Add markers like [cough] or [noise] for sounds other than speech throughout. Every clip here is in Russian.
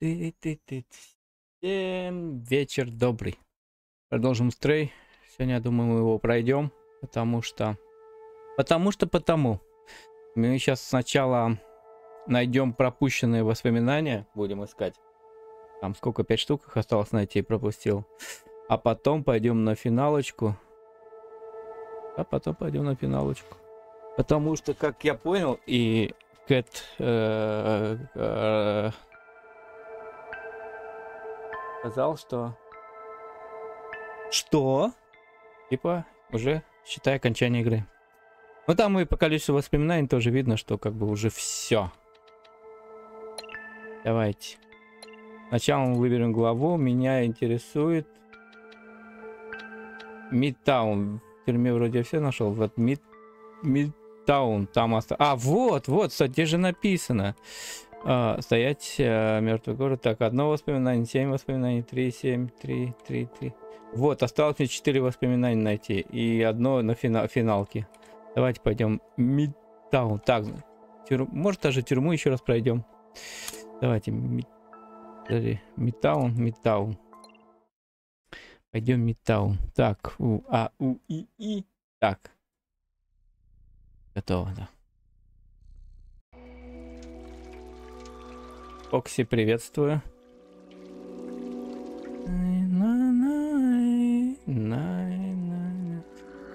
Ты, ты. Всем вечер добрый. Продолжим стрей. Сегодня, я думаю, мы его пройдем, потому что... Потому что потому. Мы сейчас сначала найдем пропущенные воспоминания, будем искать. Там сколько, пять штук их осталось найти, пропустил. А потом пойдем на финалочку. А потом пойдем на финалочку. Потому что, как я понял, и Кэт э, э, сказал, что... Что? Типа, уже считай окончание игры. Ну там и по количеству воспоминаний тоже видно, что как бы уже все. Давайте. Сначала мы выберем главу. Меня интересует... Мидтаун. В тюрьме вроде все нашел. Вот Мид... Мидтаун. Там осталось... А, вот, вот, кстати, же написано. А, стоять а, мертвый город. Так, одно воспоминание, семь воспоминаний, три, семь, три, три, три. Вот, осталось мне четыре воспоминания найти. И одно на фина финалке. Давайте пойдем. Мидтаун. Так, тюр... может даже тюрьму еще раз пройдем. Давайте. Мидтаун, Мидтаун. Пойдем Мидтаун. Так, у, а, у, и, и. Так. Готово, да. Окси, приветствую.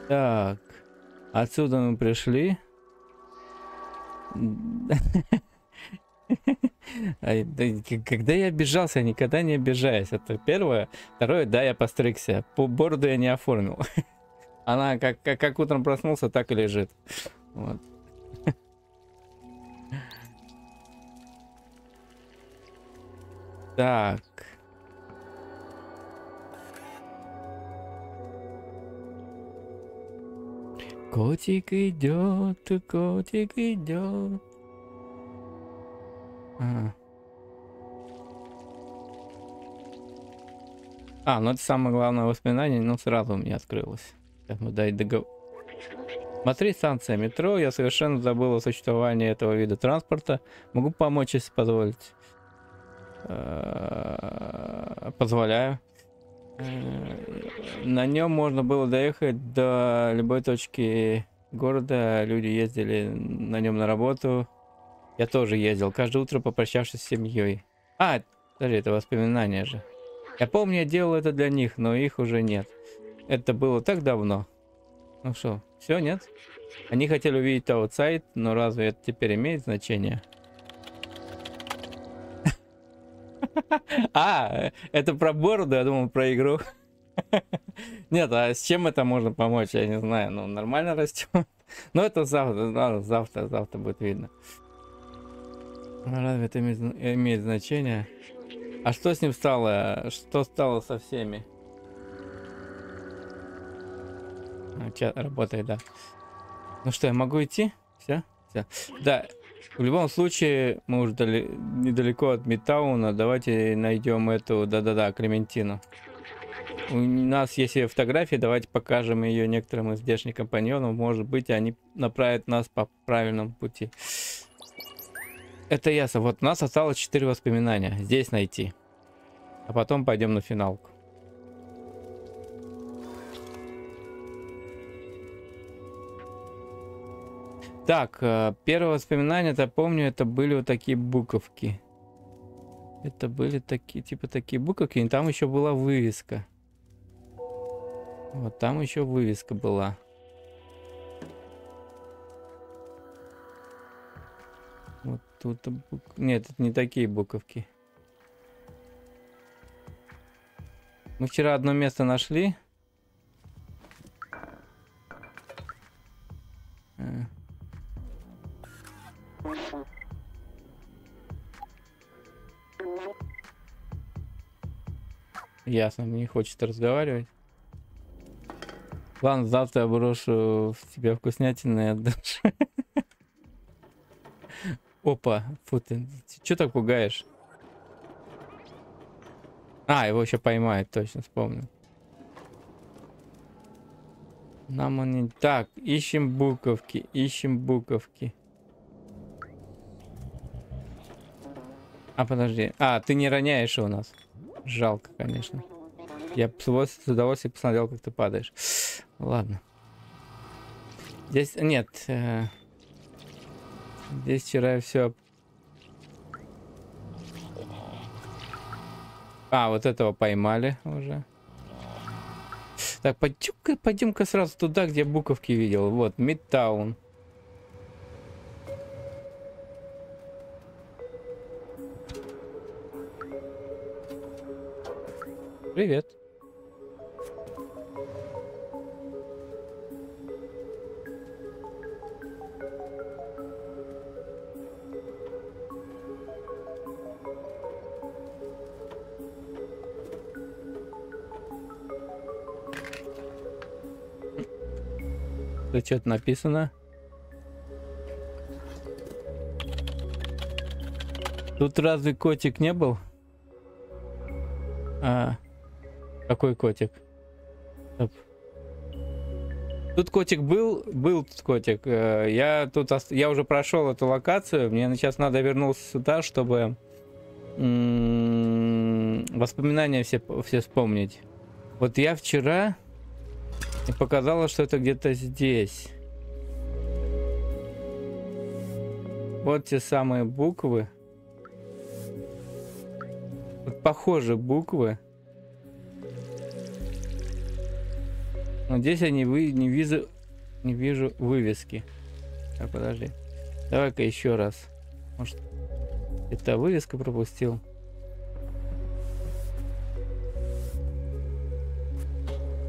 Так, отсюда мы пришли. [laughs] Когда я обижался, я никогда не обижаюсь. Это первое. Второе, да, я постригся. По бороду я не оформил. [laughs] Она как, как, как утром проснулся, так и лежит. Вот. Так. Котик идет, котик идет. Ага. А, ну это самое главное воспоминание, ну сразу у меня открылось. Сейчас мы дай договор. Смотри, станция метро. Я совершенно забыл о существовании этого вида транспорта. Могу помочь, если позволить. Э, позволяю. Э, на нем можно было доехать до любой точки города. Люди ездили на нем на работу. Я тоже ездил. Каждое утро попрощавшись с семьей. А, подожди, это воспоминания же. Я помню, я делал это для них, но их уже нет. Это было так давно. Ну что, все, нет? Они хотели увидеть аутсайд, но разве это теперь имеет значение? [laughs] А, это про бороду, я думал, про игру. [laughs] Нет, а с чем это можно помочь, я не знаю. Ну, нормально растет. [laughs] Но это завтра, завтра, завтра будет видно. Ну, разве это имеет, значение? А что с ним стало? Что стало со всеми? А, чат работает, да. Ну что, я могу идти? Все? Все. Да, в любом случае, мы уже дали, недалеко от Мидтауна. Давайте найдем эту, да-да-да, Клементину. У нас есть ее фотографии, давайте покажем ее некоторым из здешних компаньонов. Может быть, они направят нас по правильному пути. Это ясно. Вот у нас осталось 4 воспоминания. Здесь найти. А потом пойдем на финалку. Так, э, первое воспоминание, это помню, это были вот такие буковки. Это были такие, типа такие буковки, и там еще была вывеска. Вот там еще вывеска была. Вот тут... Бук... Нет, это не такие буковки. Мы вчера одно место нашли. А. Ясно, не хочет разговаривать. Ладно, завтра брошу в тебя вкуснятины от души. [laughs] Опа, фу ты, что так пугаешь? А, его еще поймают, точно вспомнил. Нам он не... Так, ищем буковки, ищем буковки. А, подожди. А, ты не роняешь у нас. Жалко, конечно. Я с удовольствием, посмотрел, как ты падаешь. Ладно. Здесь... Нет. Э, здесь вчера все... А, вот этого поймали уже. Так, пойдем-ка пойдем сразу туда, где буковки видел. Вот, Мидтаун. Привет. Тут что-то написано. Тут разве котик не был? Какой котик? Стоп. Тут котик был, был тут котик. Э, я тут, я уже прошел эту локацию. Мне сейчас надо вернуться сюда, чтобы воспоминания все, все вспомнить. Вот я вчера и показалось, что это где-то здесь. Вот те самые буквы. Вот похожи буквы. Но здесь я не, вы, не, вижу, не вижу вывески. Так, подожди. Давай-ка еще раз. Может, это вывеска пропустил.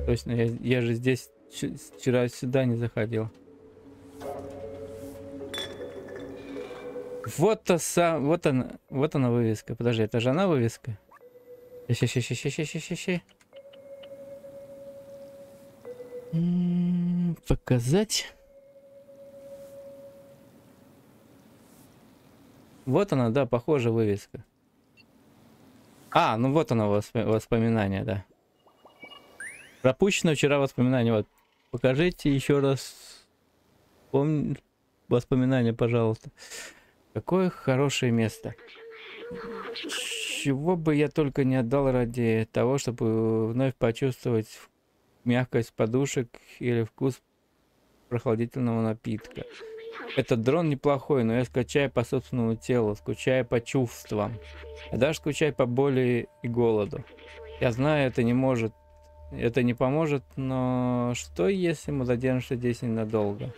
Точно, я, я же здесь вчера сюда не заходил. Вот то сам, вот она, вот она вывеска. Подожди, это же она вывеска? Ща, ща, ща, ща, ща, ща, ща. Показать. Вот она, да, похожа вывеска. А, ну вот она воспоминание, да. Пропущено вчера воспоминание. Вот. Покажите еще раз Пом... воспоминания, пожалуйста. Какое хорошее место. Чего бы я только не отдал ради того, чтобы вновь почувствовать мягкость подушек или вкус прохладительного напитка. Этот дрон неплохой, но я скачаю по собственному телу, скучаю по чувствам. Я даже скучаю по боли и голоду. Я знаю, это не может это не поможет, но что если мы задержимся здесь ненадолго?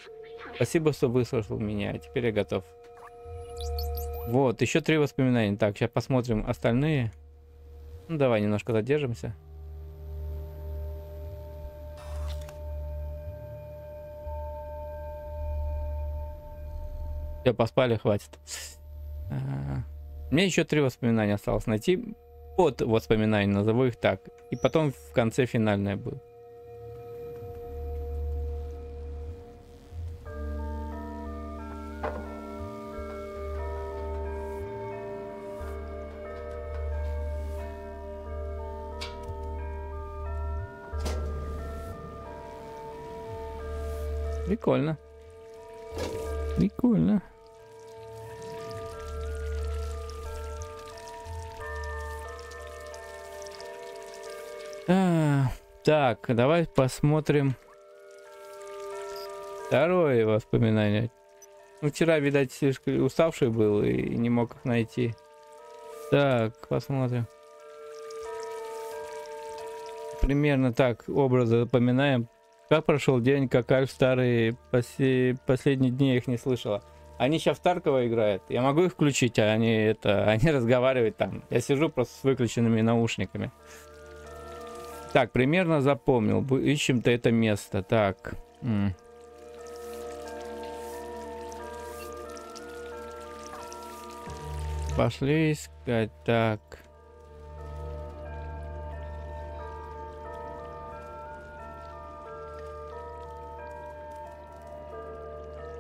Спасибо, что выслушал меня. Теперь я готов. Вот, еще три воспоминания. Так, сейчас посмотрим остальные. Ну, давай немножко задержимся. Все, поспали, хватит. Мне еще три воспоминания осталось найти под воспоминания, назову их так. И потом в конце финальное будет. Прикольно. Прикольно. А, так, давай посмотрим второе воспоминание. Ну, вчера, видать, слишком уставший был и не мог их найти. Так, посмотрим. Примерно так образы запоминаем. Как прошел день, как Альф старые после... последние дни их не слышала. Они сейчас в Таркова играют. Я могу их включить, а они это, [laughs] они разговаривают там. Я сижу просто с выключенными наушниками. Так, примерно запомнил. Ищем-то это место. Так. М Пошли искать. Так.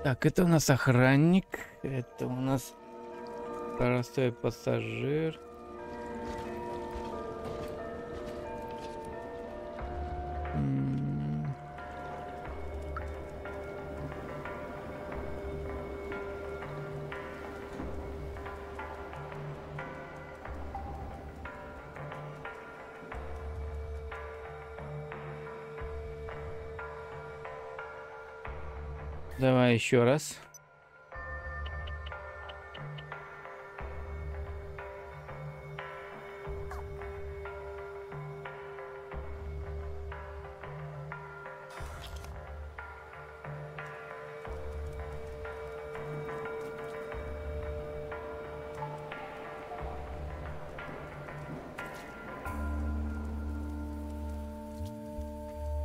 Так, это у нас охранник. Это у нас простой пассажир. Еще раз.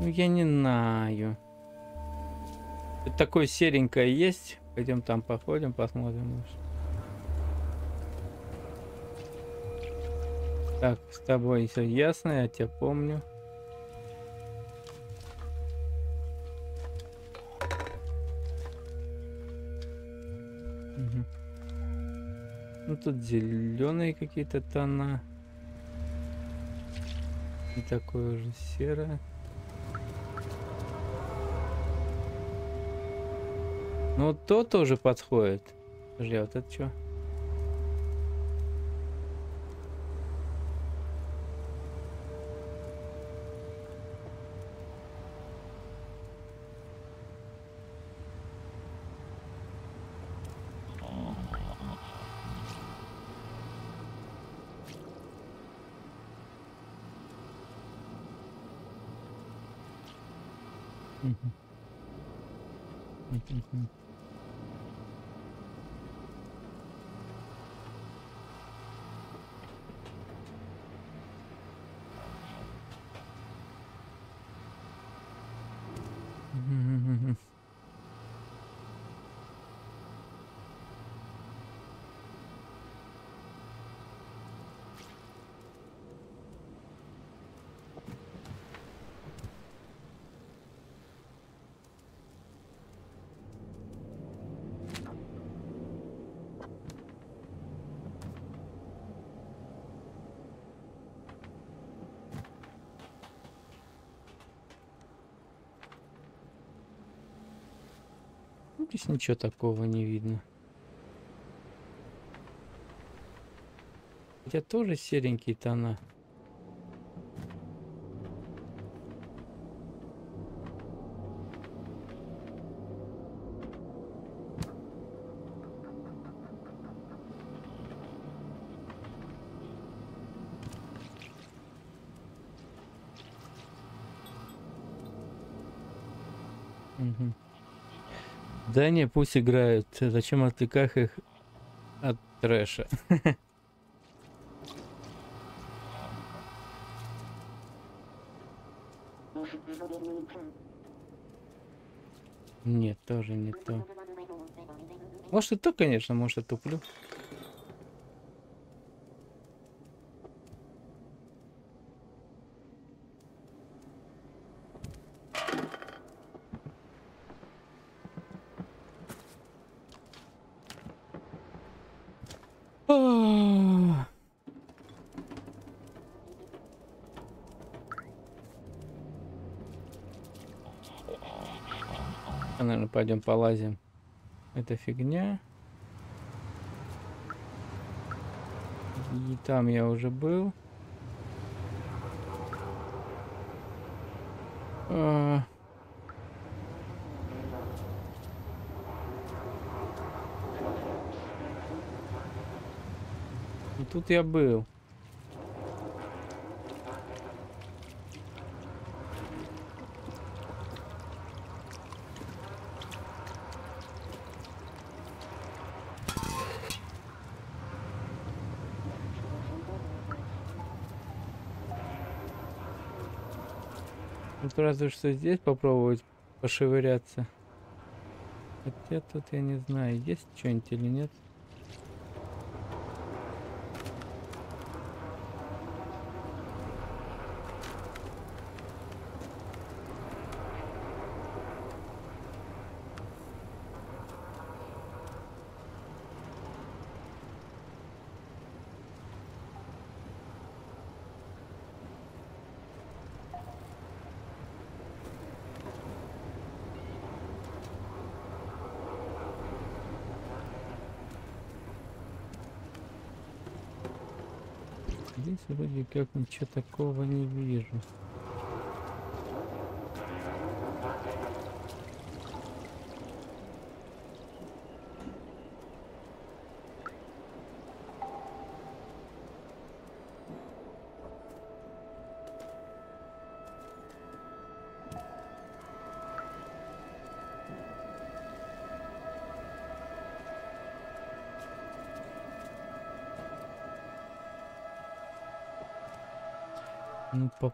Ну, я не такое серенькое есть. Пойдем там походим, посмотрим. Так, с тобой все ясно, я тебя помню. Мгм. Ну тут зеленые какие-то тона. И такое уже серое. Ну то тоже подходит. Подожди, а вот это что? Мгм. Мгм. Ну, Здесь ничего такого не видно. Хотя тоже серенькие тона. Мгм. Да не, пусть играют. Зачем отвлекать их от трэша? [laughs] Нет, тоже не то. Может и то, конечно, может я туплю. А. Наверное, пойдем полазим. Это фигня. И там я уже был. А. Тут я был. Разве что здесь попробовать пошевыряться. Хотя тут я не знаю, есть что-нибудь или нет. Здесь вроде как ничего такого не вижу.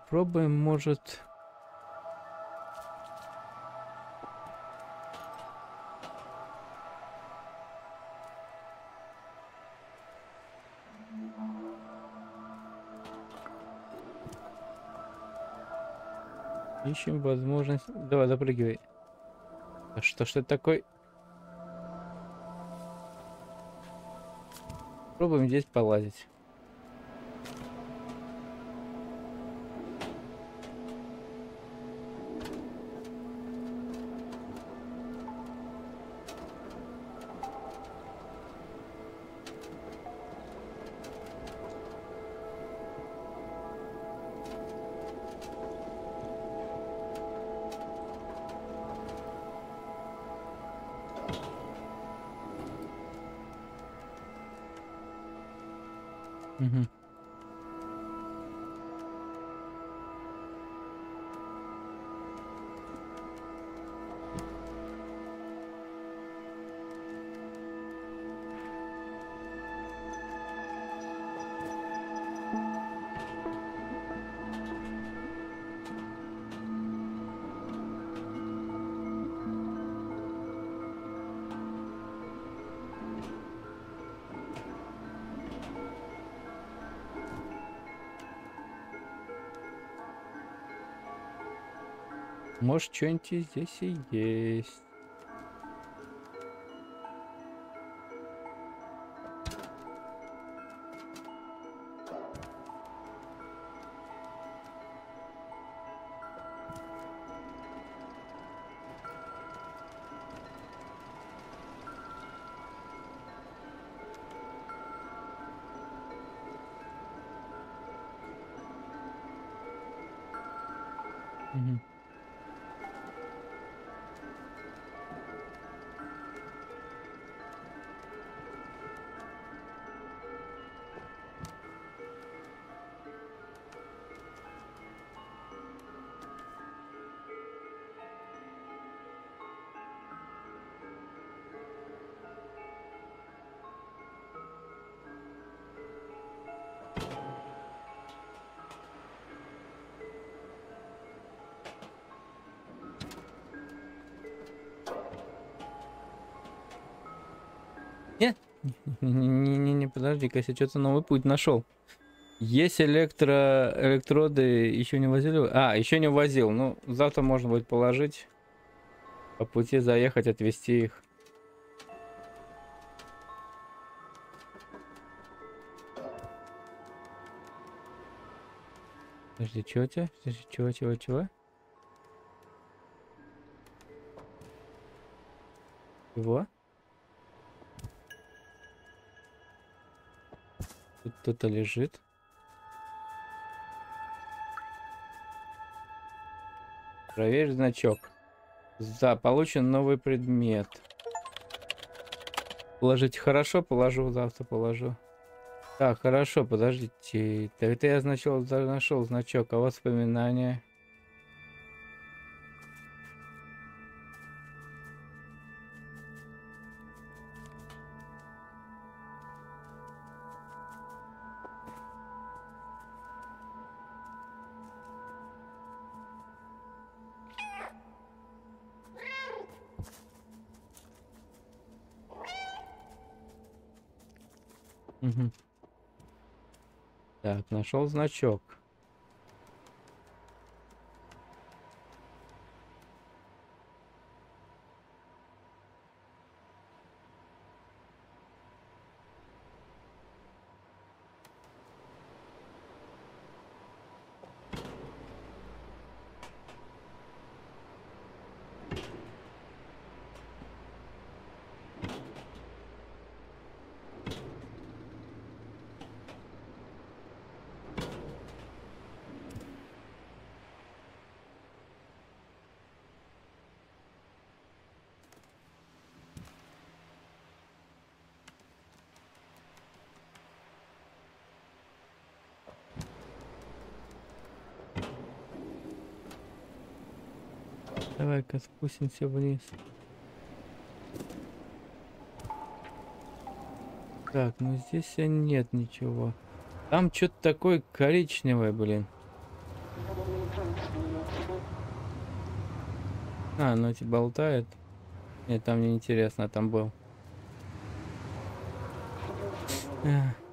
Попробуем, может... Ищем возможность... Давай, запрыгивай. А что ж ты такой? Пробуем здесь полазить. Mm-hmm. Может, что-нибудь здесь и есть. Не-не-не, подожди-ка, я что-то новый путь нашел. Есть электро... электроды, еще не возили? А, еще не возил. Ну, завтра можно будет положить. По пути заехать, отвезти их. Подожди, чего у тебя? Подожди, чего, чего, чего? Чего? Кто-то лежит. Проверь значок. За получен новый предмет. Положить хорошо, положу, завтра положу. Так, хорошо, подождите. Так это я за- нашел значок, а воспоминания. Нашел значок. Давай-ка спустимся вниз. Так, ну здесь нет ничего. Там что-то такое коричневое, блин. А, ну эти болтает. Нет, там не интересно, там был. Эх.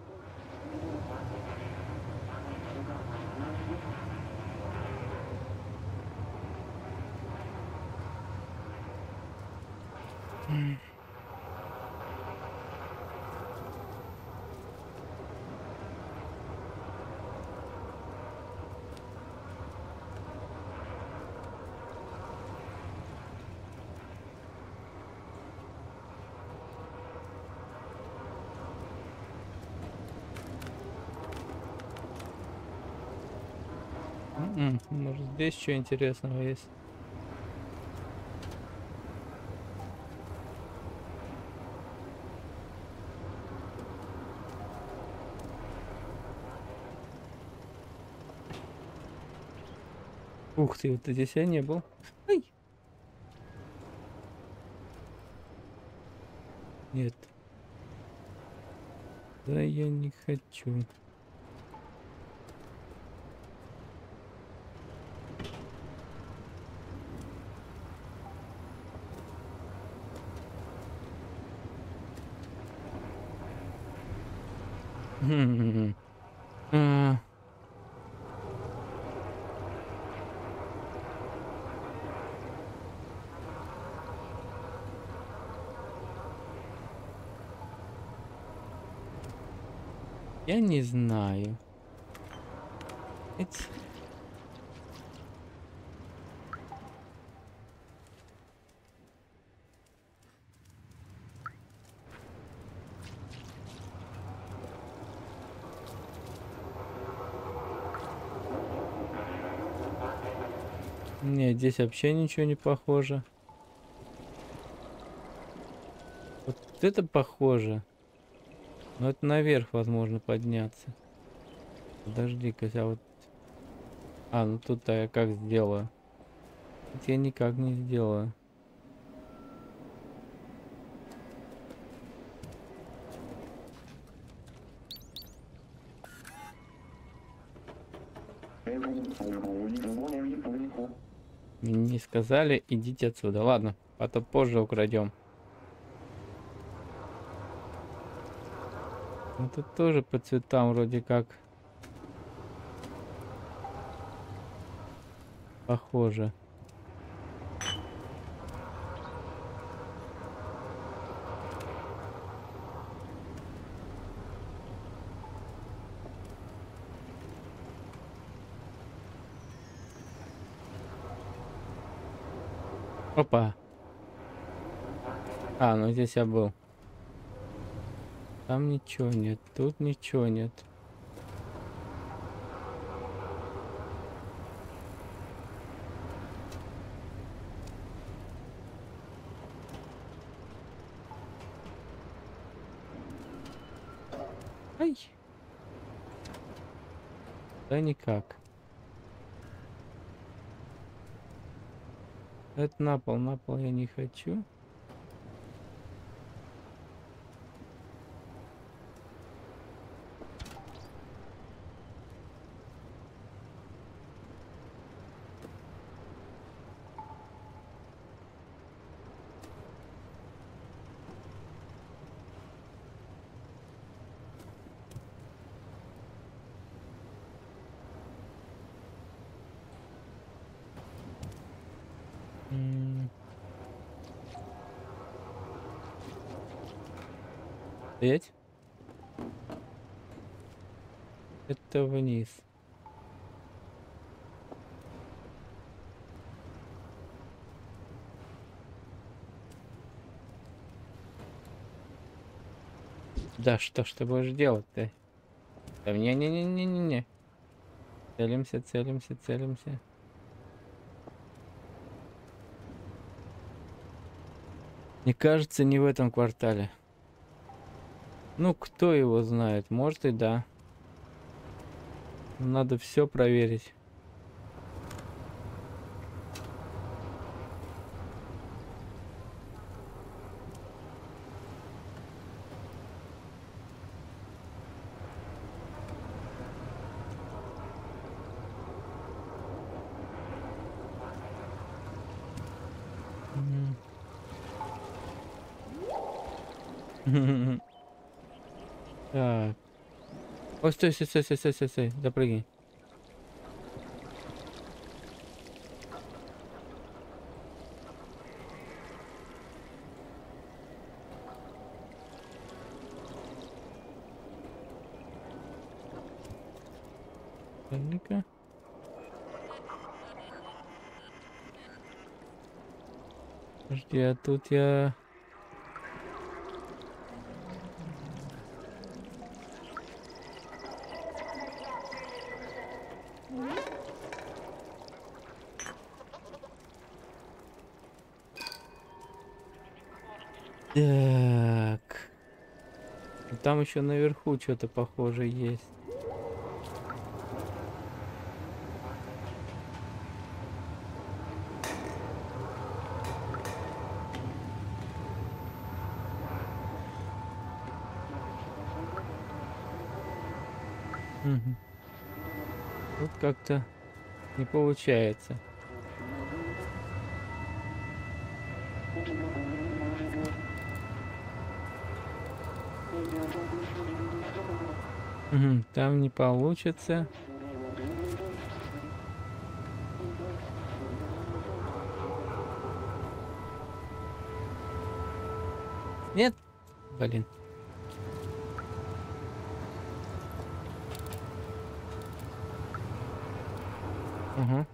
Может здесь что интересного есть? Ух ты, вот здесь я не был. Ай! Нет. Да я не хочу. М, а, Я не знаю. Эти- Нет, здесь вообще ничего не похоже. Вот это похоже. Но это наверх возможно подняться. Подожди-ка, а вот... А, ну тут я как сделаю? Тут я никак не сделаю. Не сказали, идите отсюда. Ладно, потом позже украдем. Ну тут тоже по цветам вроде как похоже. Опа. А, ну здесь я был. Там ничего нет, тут ничего нет. Ай. Да никак. Это на пол, на пол я не хочу. Стоять? Это вниз. Да что ж ты будешь делать-то? Да не-не-не-не-не-не. Целимся, целимся, целимся. Мне кажется, не в этом квартале. Ну, кто его знает? Может и да. Надо все проверить. Так. Ой, стой, стой, стой, стой, стой, стой, стой, запрыгни. Ну-ка. Подожди, а тут я... Там еще наверху что-то похоже есть. Мгм. Тут как-то не получается. Там не получится. Нет? Блин. Угу.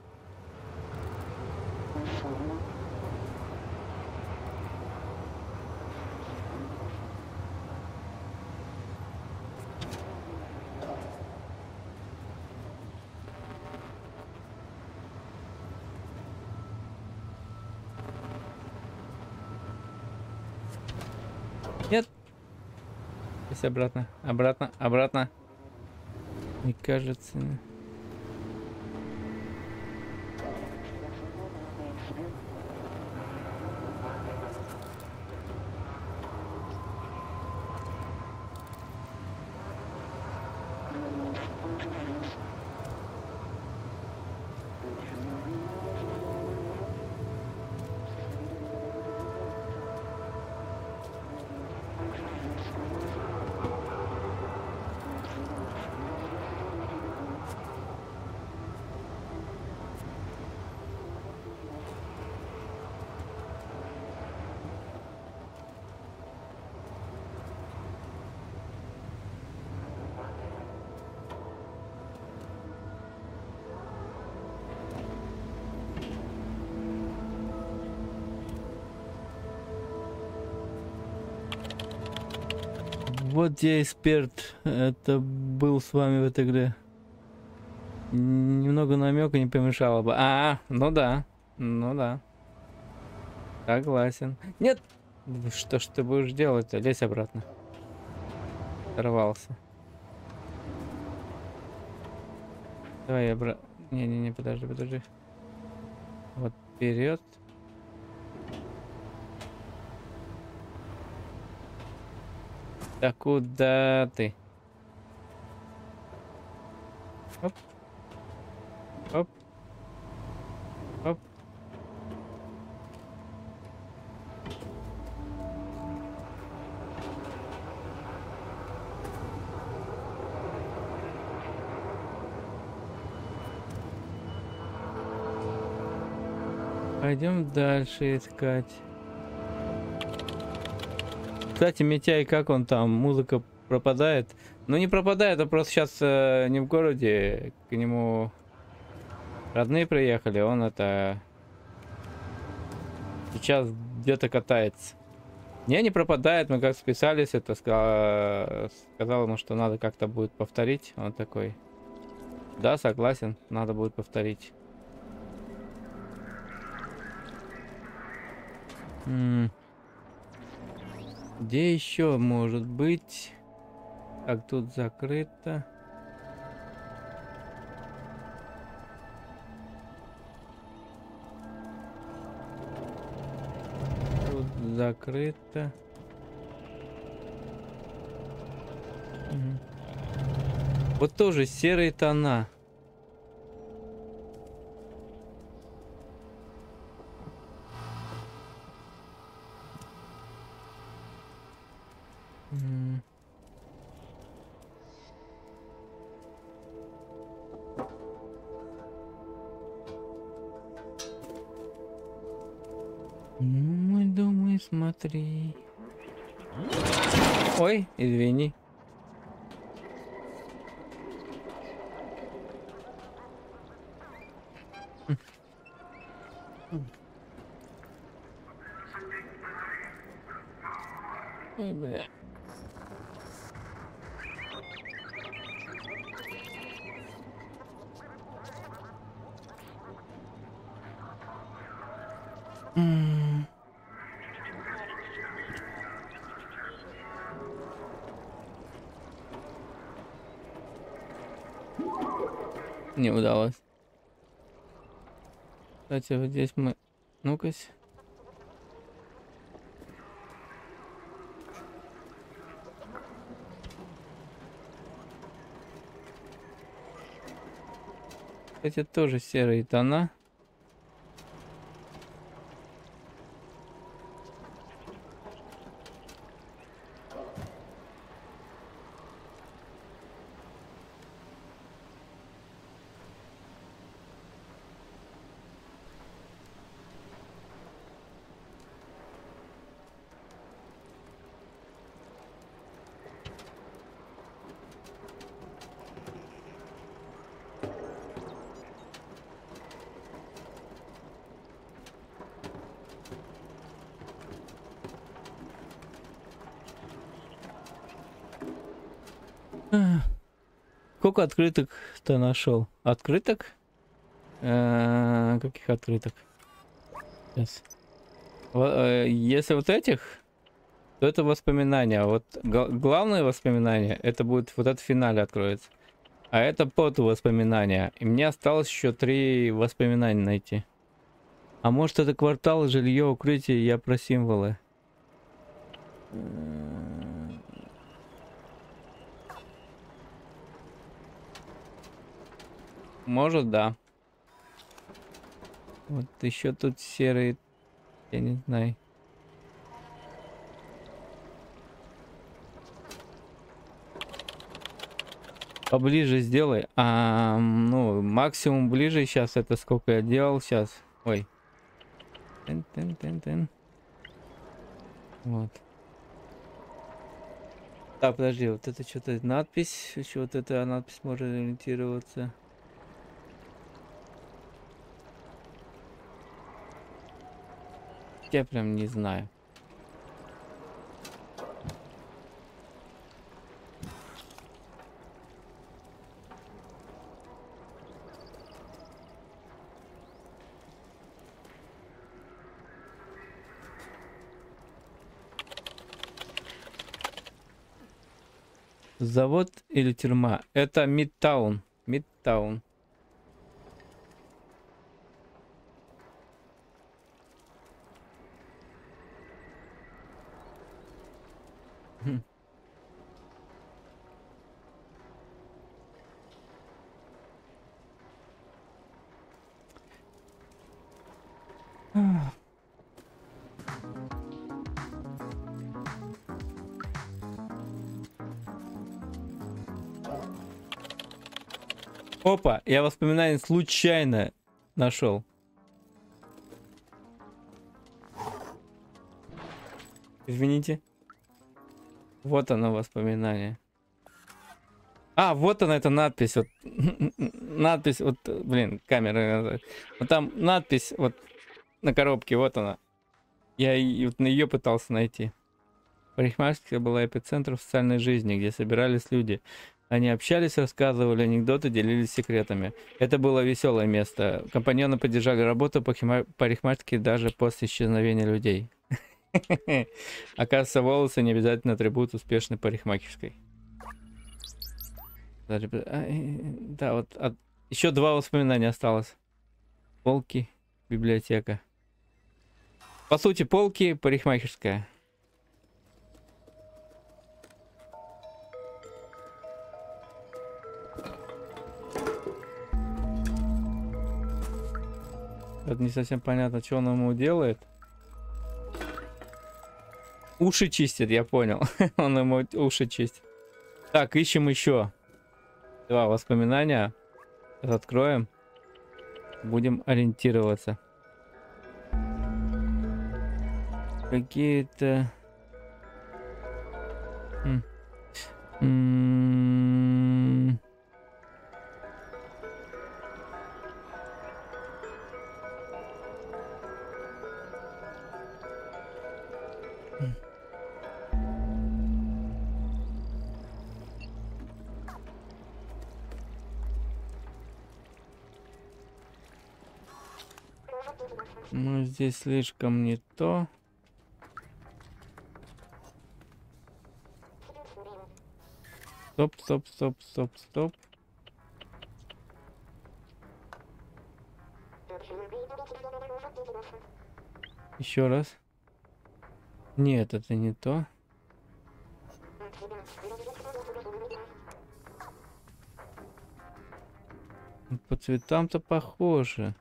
Нет. Здесь обратно, обратно, обратно. Не кажется. Я эксперт. Это был с вами в этой игре. Немного намека не помешало бы. А, ну да. Ну да. Согласен. Нет! Что ж ты будешь делать? Лезь обратно. Сорвался. Давай обратно. Не-не-не, подожди, подожди. Вот вперед. Да куда ты? Оп. Оп. Оп. Пойдем дальше искать. Кстати, Митяй, как он там? Музыка пропадает? Ну, не пропадает, а просто сейчас э, не в городе. К нему родные приехали, он это... Сейчас где-то катается. Не, не пропадает, мы как списались, это сказал, сказал ему, что надо как-то будет повторить. Он такой, да, согласен, надо будет повторить. М. Где еще может быть? Так, тут закрыто. Тут закрыто. Мгм. Вот тоже серые тона. Смотри. Ой, извини. Ой, бля. Удалось. Кстати, вот здесь мы... Ну-ка. Эти тоже серые тона. Сколько открыток ты нашел? Открыток? Э, Каких открыток? Сейчас. Э, Если вот этих, то это воспоминания. Вот га- главное воспоминание, это будет вот это в финале откроется. А это под воспоминания. И мне осталось еще три воспоминания найти. А может это квартал, жилье, укрытие, я про символы. М, Может, да. Вот еще тут серые, я не знаю. Поближе сделай. А, ну, максимум ближе сейчас это сколько я делал сейчас. Ой. Тын-тын-тын-тын. Вот. Так, подожди, вот это что-то надпись, еще вот эта надпись может ориентироваться. Я прям не знаю. Завод или тюрьма? Это Мидтаун. Мидтаун. Опа, я воспоминание случайно нашел. Извините. Вот оно воспоминание. А, вот она, эта надпись. Вот, [laughs] надпись, вот, блин, камера. Вот там надпись, вот, на коробке, вот она. Я вот на ее пытался найти. Парикмахерская была эпицентром социальной жизни, где собирались люди. Они общались, рассказывали анекдоты, делились секретами. Это было веселое место. Компаньоны поддержали работу парикма- парикмахерской даже после исчезновения людей. [laughs] Оказывается, волосы не обязательно атрибут успешной парикмахерской. А, Да, вот еще два воспоминания осталось. Полки, библиотека. По сути, полки, парикмахерская. Это не совсем понятно, что он ему делает. Уши чистит, я понял. [laughs] он ему уши чистит. Так, ищем еще. Два воспоминания. Сейчас откроем. Будем ориентироваться. Какие-то... М. М. Ну, здесь слишком не то. Стоп, стоп, стоп, стоп, стоп. Еще раз. Нет, это не то. По цветам-то похоже.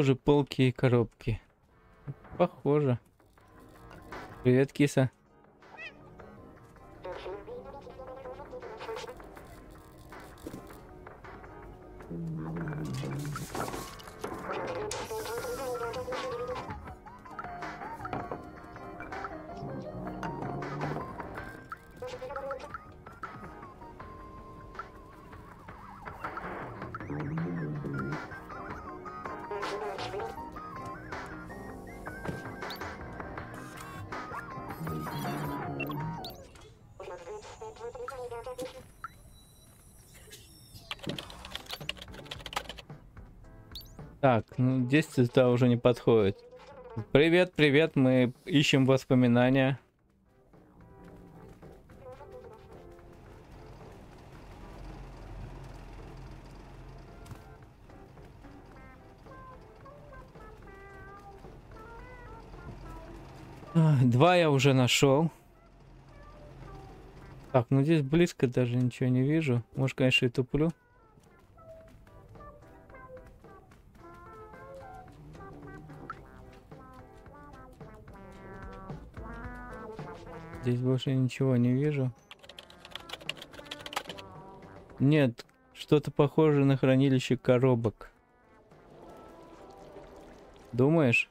Тоже полки и коробки. Похоже. Привет, киса. 200 туда уже не подходит. Привет, привет, мы ищем воспоминания. А, два я уже нашел. Так, ну здесь близко даже ничего не вижу. Может, конечно, и туплю. Больше ничего не вижу. Нет, что-то похоже на хранилище коробок. Думаешь?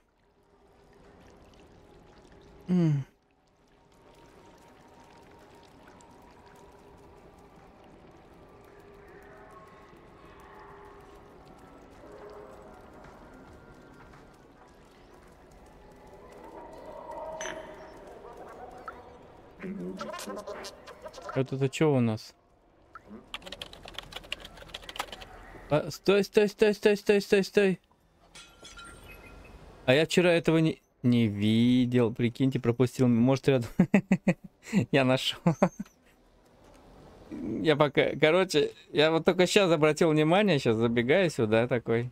М. Это-то что у нас? А, стой, стой, стой, стой, стой, стой, стой. А я вчера этого не, не видел. Прикиньте, пропустил. Может, рядом... [laughs] я нашел. я пока... Короче, я вот только сейчас обратил внимание, сейчас забегаю сюда такой.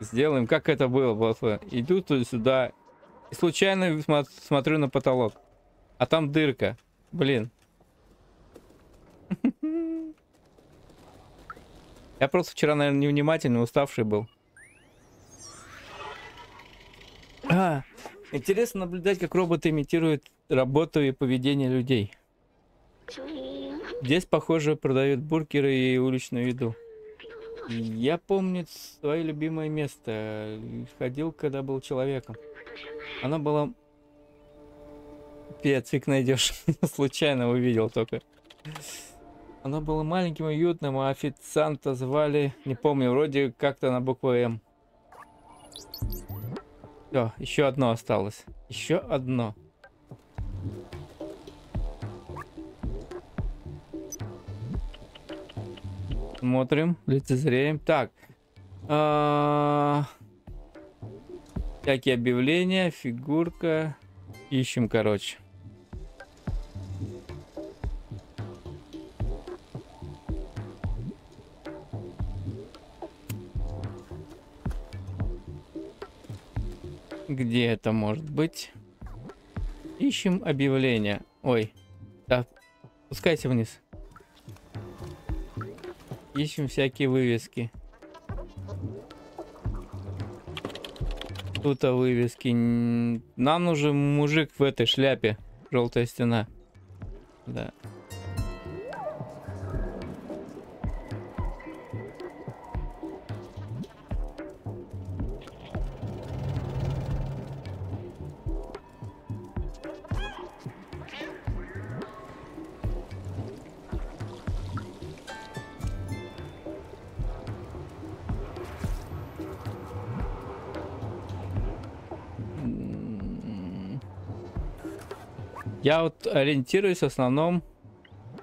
Сделаем, как это было просто. Иду туда сюда. И случайно смо- смотрю на потолок. А там дырка. Блин. Я просто вчера, наверное, невнимательный, уставший был. А, интересно наблюдать, как роботы имитируют работу и поведение людей. Здесь, похоже, продают бургеры и уличную еду. Я помню свое любимое место. Ходил, когда был человеком. Оно было... Пец, фиг найдешь. [laughs] Случайно увидел только. Оно было маленьким и уютным, а официанта звали, не помню, вроде как-то на букву М. Все, еще одно осталось. Еще одно. Смотрим, лицезреем. Так. а, Всякие объявления, фигурка. Ищем, короче. Где это может быть? Ищем объявление. Ой. Да. Спускайся вниз. Ищем всякие вывески. Тут вывески. Нам нужен мужик в этой шляпе. Желтая стена. Да. Я вот ориентируюсь в основном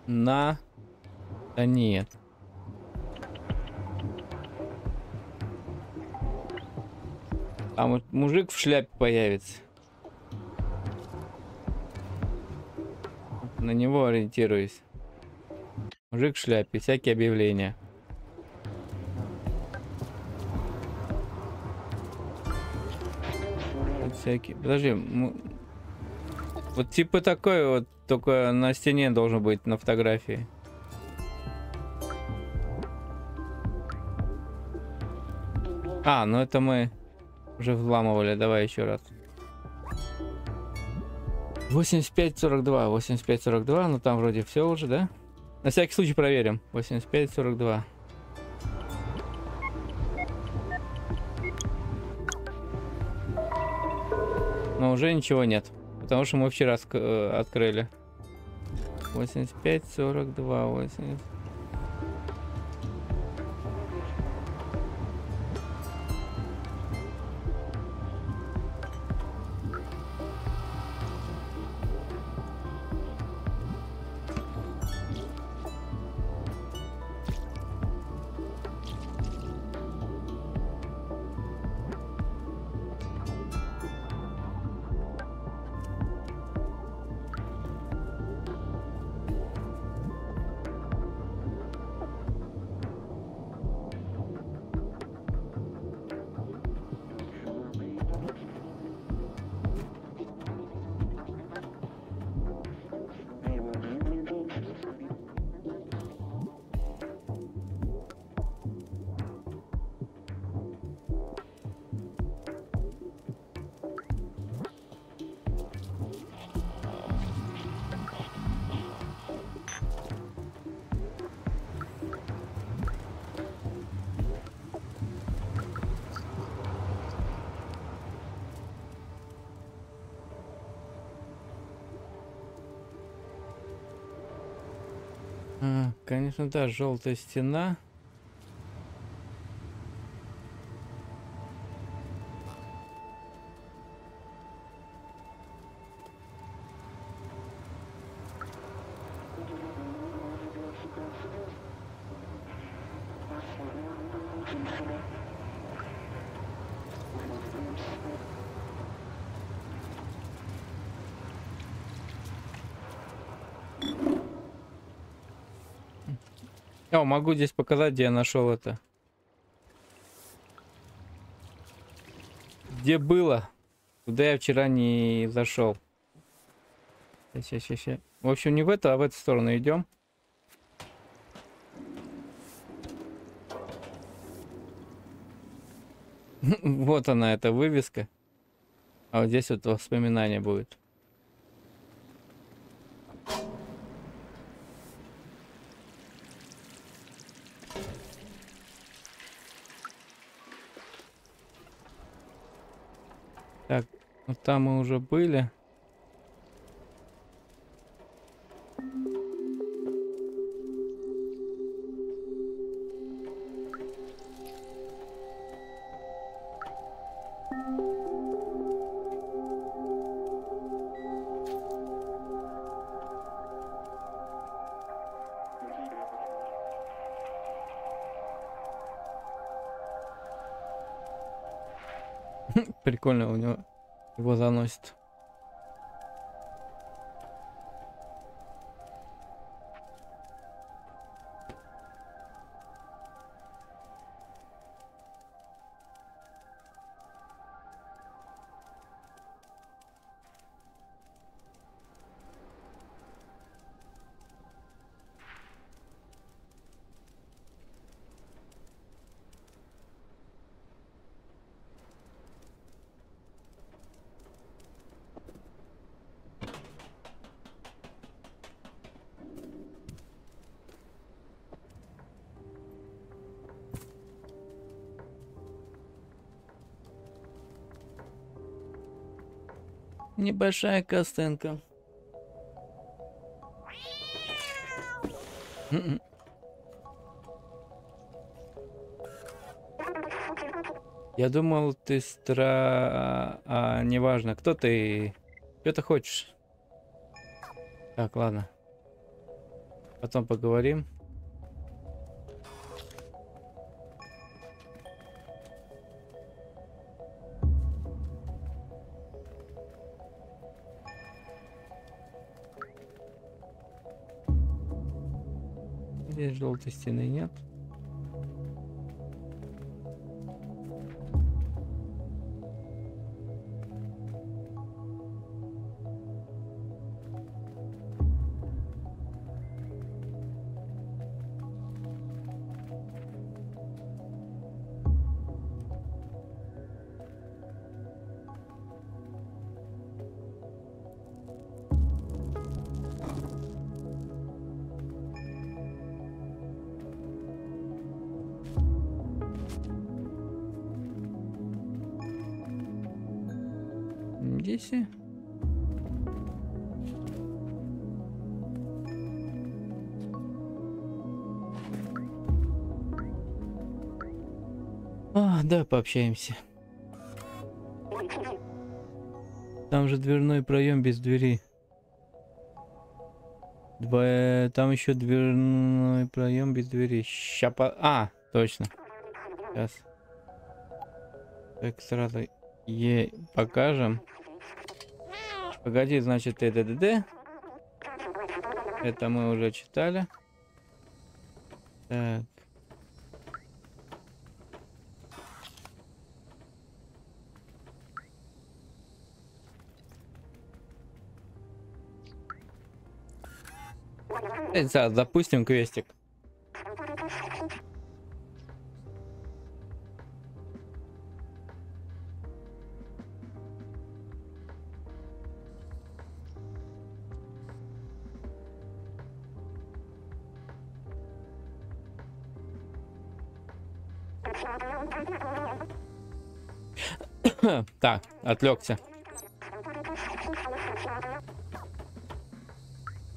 на... Да нет. Там вот мужик в шляпе появится. На него ориентируюсь. Мужик в шляпе, всякие объявления. всякие. Подожди, вот типа такой вот, только на стене должен быть на фотографии. А, ну это мы уже взламывали. Давай еще раз. 85-42, 85-42, ну там вроде все уже, да? На всякий случай проверим. 85-42. Но уже ничего нет потому что мы вчера э, открыли. 85, 42, 80. Желтая стена. Могу здесь показать, где я нашел это. Где было? Куда я вчера не зашел. Сейчас, сейчас, сейчас. В общем, не в эту, а в эту сторону идем. [laughs] вот она, эта вывеска. А вот здесь вот воспоминание будет. Так, вот там мы уже были. [laughs] Прикольно у него его заносит. Небольшая костынка. Я думал, ты стра... А, неважно, кто ты... Что ты хочешь? Так, ладно. Потом поговорим. Желтой стены нет. Пообщаемся. Там же дверной проем без двери. Два... Там еще дверной проем без двери. Ща по... А, точно. Сейчас. Так, сразу е покажем. Погоди, значит, ЭДД. Это мы уже читали. Так. Запустим квестик. [coughs] так, отвлекся.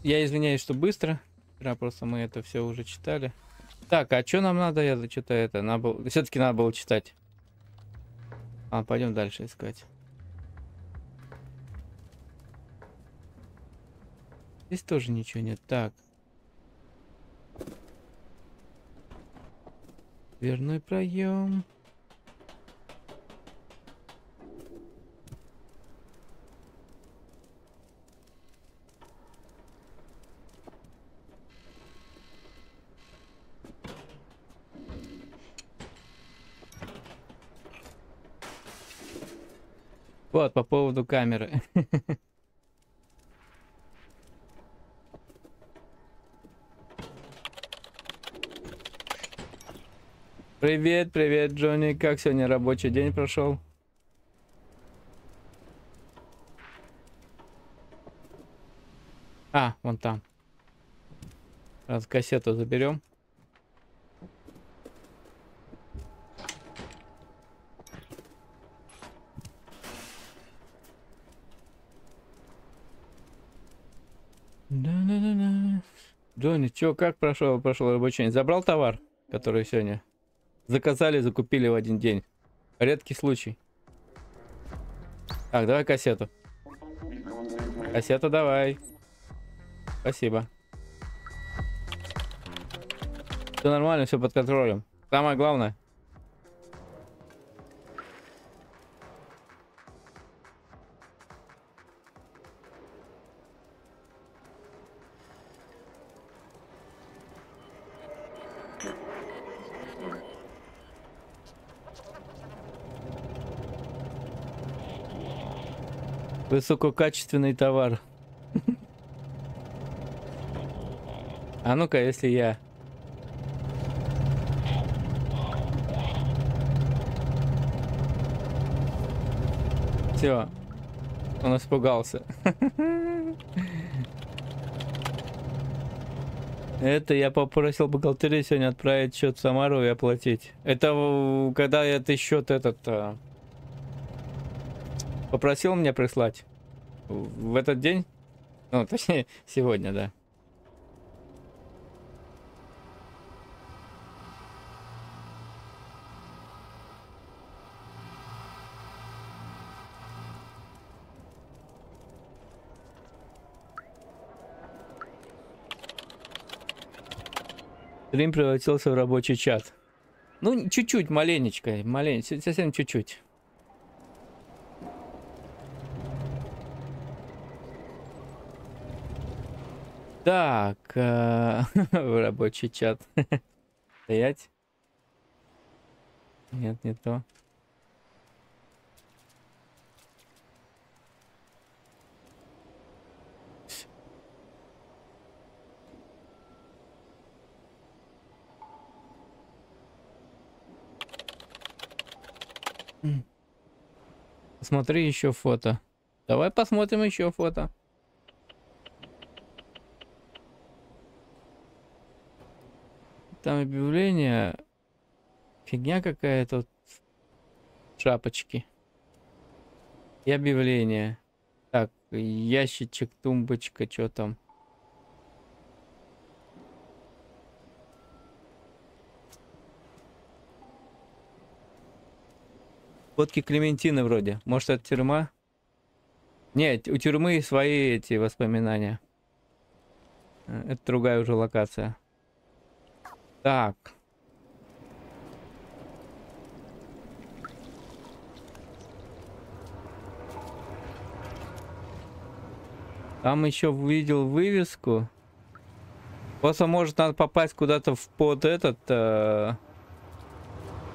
Я извиняюсь, что быстро. Вчера просто мы это все уже читали. Так, а что нам надо? Я что-то это... Надо... Все-таки надо было читать. А, пойдем дальше искать. Здесь тоже ничего нет. Так. Дверной проем. Вот, по поводу камеры. [laughs] Привет, привет, Джонни. Как сегодня рабочий день прошел? А, вон там. Раз кассету заберем. Чё, как прошел, прошел рабочий день? Забрал товар, который сегодня заказали, закупили в один день. Редкий случай. Так, давай кассету. Кассету давай. Спасибо. Все нормально, все под контролем. Самое главное. Высококачественный товар. А ну-ка, если я... Все. Он испугался. Это я попросил бухгалтерию сегодня отправить счет в Самару и оплатить. Это когда я ты счет этот а, попросил мне прислать. В этот день? Ну, [laughs] точнее, сегодня, да. Стрим превратился в рабочий чат. Ну, чуть-чуть, маленечко, малень, с- совсем чуть-чуть. Так, э, [laughs] рабочий чат. [laughs] Стоять. Нет, не то. Смотри еще фото. Давай посмотрим еще фото. Там объявление. Фигня какая-то. вот. Шапочки. И объявление. Так, ящичек, тумбочка, что там? Фотки Клементины вроде. Может, это тюрьма? Нет, у тюрьмы свои эти воспоминания. Э, Это другая уже локация. Так. Там еще увидел вывеску. Просто может надо попасть куда-то в под этот э,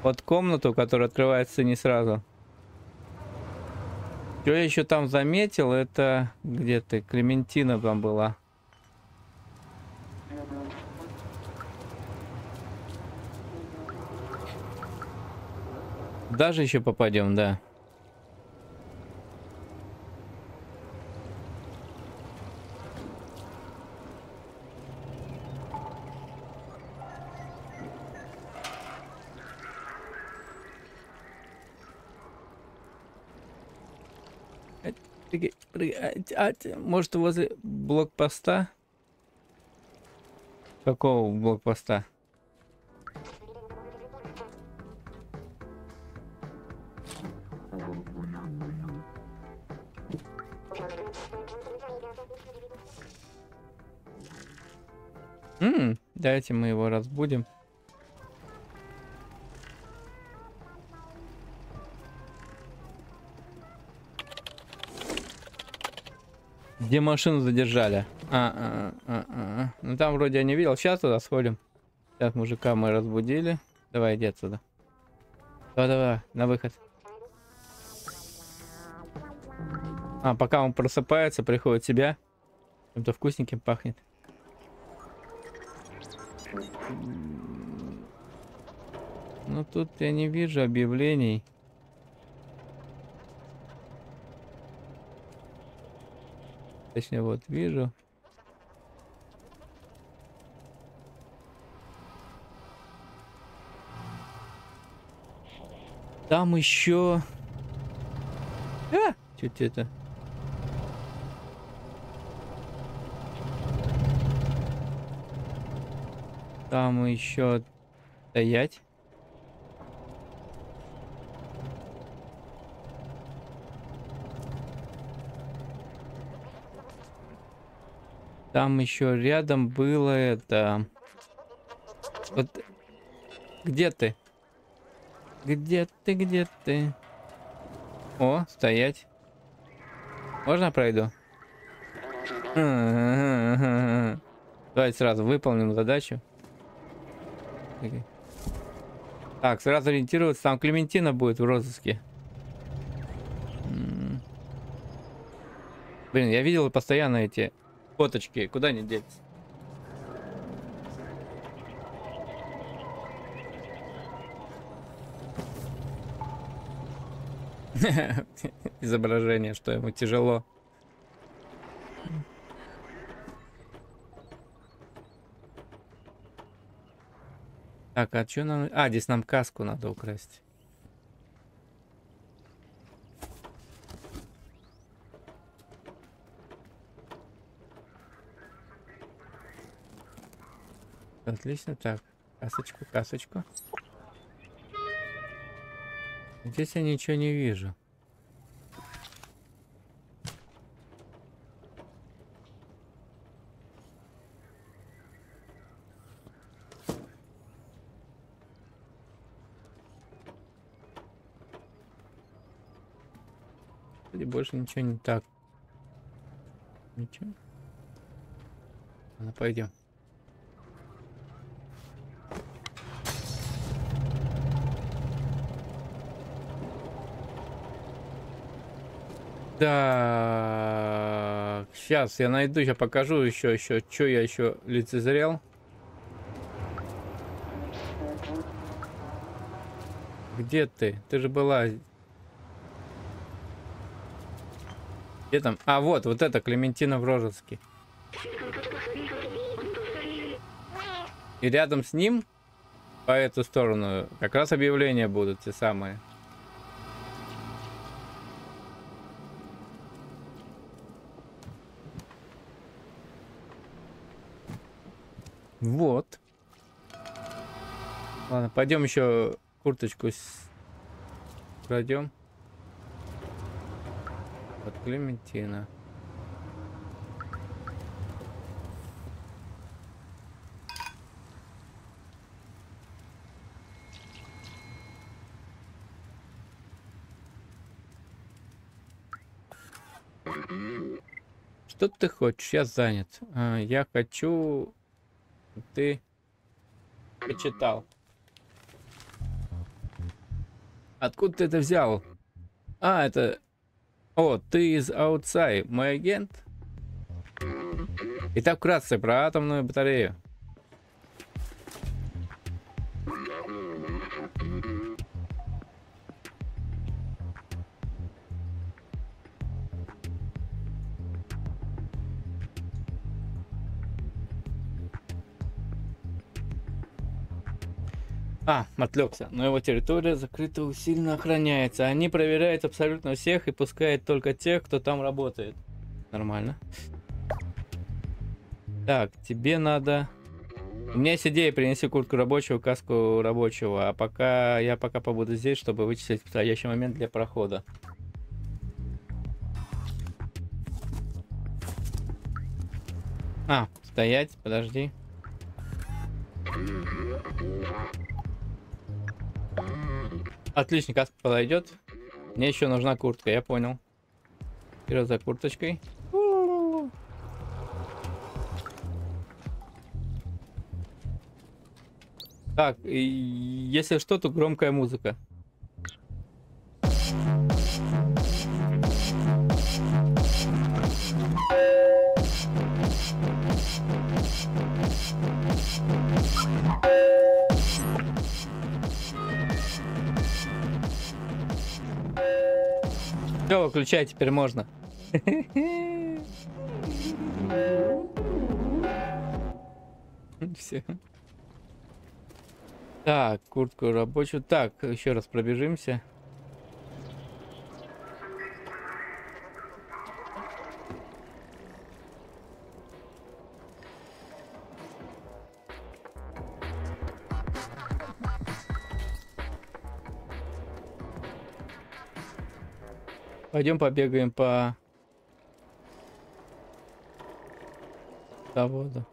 под комнату, которая открывается не сразу. Что я еще там заметил, это где ты? Клементина там была. Даже еще попадем, да. Может, возле блокпоста? Какого блокпоста? Давайте мы его разбудим. Где машину задержали? А, а, а, а. Ну там вроде я не видел. Сейчас туда сходим. Сейчас мужика мы разбудили. Давай, иди отсюда. Давай, давай, на выход. А, пока он просыпается, приходит в себя. Чем-то вкусненьким пахнет. Ну тут я не вижу объявлений. Точнее, вот вижу. Там еще... А! Чуть это... Там еще стоять. Там еще рядом было это... Вот... Где ты? Где ты, где ты? О, стоять. Можно пройду? Давайте сразу выполним задачу. Окей. Так, сразу ориентироваться. Там Клементина будет в розыске. Блин, я видел постоянно эти фоточки. Куда они делись? [laughs] Изображение, что ему тяжело. Так, а что нам... А, здесь нам каску надо украсть. Отлично, так. Касочку, касочку. Здесь я ничего не вижу. Больше ничего не так. Ничего. Ладно, пойдем. Так, сейчас я найду, сейчас покажу еще, еще, что я еще лицезрел. Где ты? Ты же была... Где там? А, вот, вот это Клементина в. И рядом с ним, по эту сторону, как раз объявления будут те самые. Вот. Ладно, пойдем еще курточку с... пройдем. Клементина. Что ты хочешь? Я занят. А, я хочу... Ты почитал. Откуда ты это взял? А, это... О, ты из Outside, мой агент? Итак, вкратце про атомную батарею. А, отвлекся. Но его территория закрыта усиленно охраняется. Они проверяют абсолютно всех и пускают только тех, кто там работает. Нормально. Так, тебе надо... У меня есть идея, принеси куртку рабочего, каску рабочего. А пока я пока побуду здесь, чтобы вычислить подходящий момент для прохода. А, стоять, подожди. Отлично, каска подойдет. Мне еще нужна куртка, я понял. Вперед за курточкой. Так, если что, то громкая музыка. Все, выключай, теперь можно. Все. Так, куртку рабочую. Так, еще раз пробежимся. Пойдем побегаем по заводу.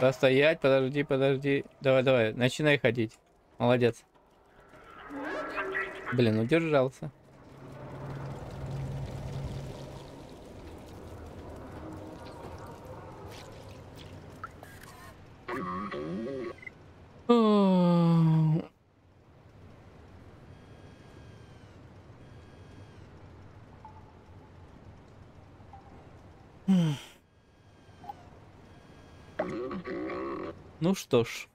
Постоять, подожди, подожди. Давай, давай, начинай ходить. Молодец. Блин, удержался. О, Ну что ж.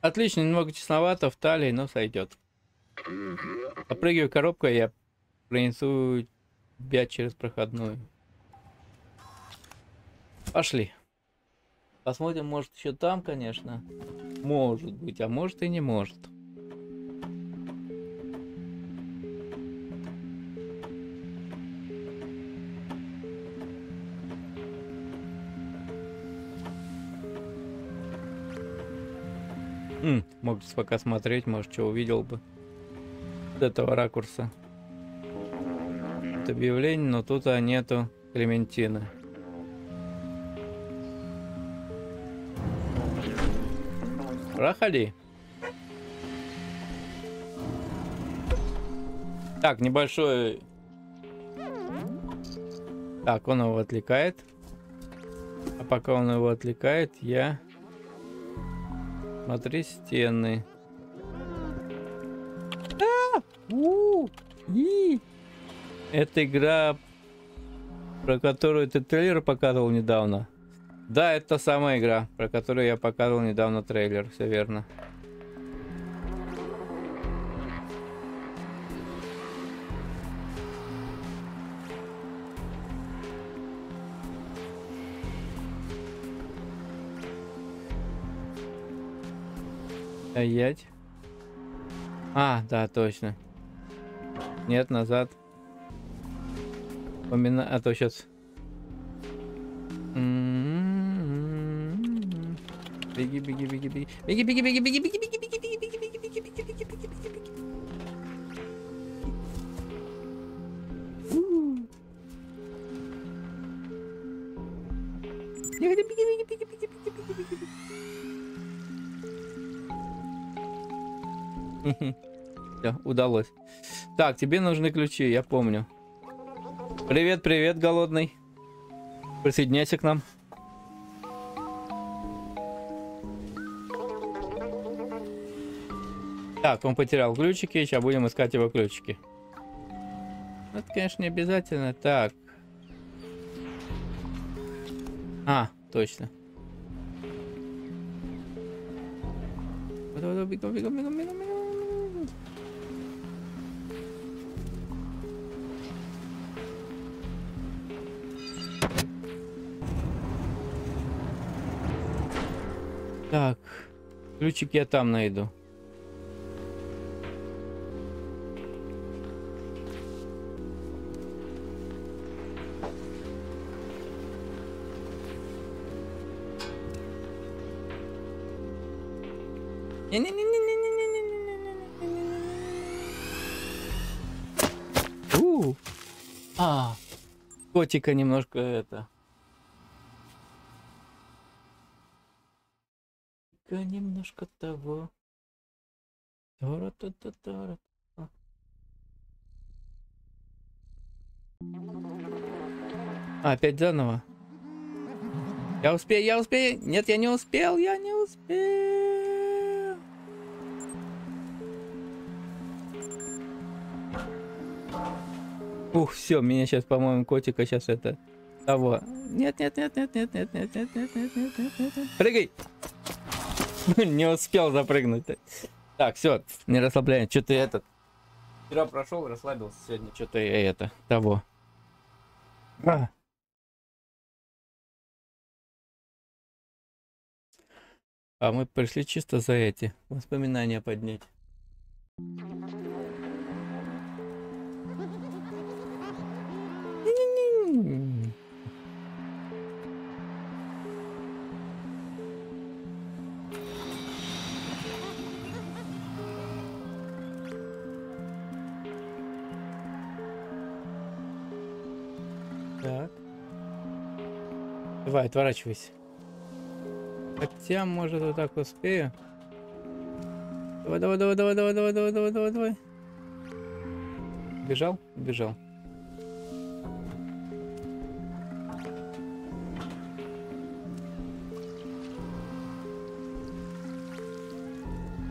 Отлично, немного тесновато в талии, но сойдет. Попрыгиваю коробку, я принесу тебя через проходную. Пошли. Посмотрим, может, еще там, конечно. Может быть, а может и не может. М, мог пока смотреть, может, что увидел бы с этого ракурса. Это объявление, но тут а, нету Клементины. Проходи. Так, небольшой... Так, он его отвлекает. А пока он его отвлекает, я... Смотри стены. А! У! И! Это игра, про которую ты трейлер показывал недавно. Да, это та самая игра, про которую я показывал недавно трейлер, все верно. Стоять. А, да, точно. Нет, назад. Помина... А то сейчас... Беги, беги, беги, беги. Беги, беги, беги, беги, беги, беги, беги, беги, беги, беги, беги, беги, беги, беги, беги, беги. Беги, беги, беги, беги, беги, беги, беги, беги. Все, удалось. Так, тебе нужны ключи, я помню. Привет, привет, голодный. Присоединяйся к нам. Так, он потерял ключики, сейчас будем искать его ключики. Это, конечно, не обязательно. Так. А, точно. Бегом, бегом, бегом, бегом, бегом. Так, ключик я там найду. Котика немножко это. Немножко того. А, опять заново. Я успею, я успею. Нет, я не успел, я не успел. Ух, все, меня сейчас, по-моему, котика сейчас это того. Нет, нет, нет, нет, нет, нет, нет, нет, нет, нет, нет, нет, нет, нет. Прыгай! Не успел запрыгнуть. Так, все, не расслабляем. Что ты этот? Вчера прошел, расслабился, сегодня что-то это, того. А. а мы пришли чисто за эти воспоминания поднять. Давай, отворачивайся. Хотя, может, вот так успею. Давай, давай, давай, давай, давай, давай, давай, давай, давай, давай. Бежал? Бежал.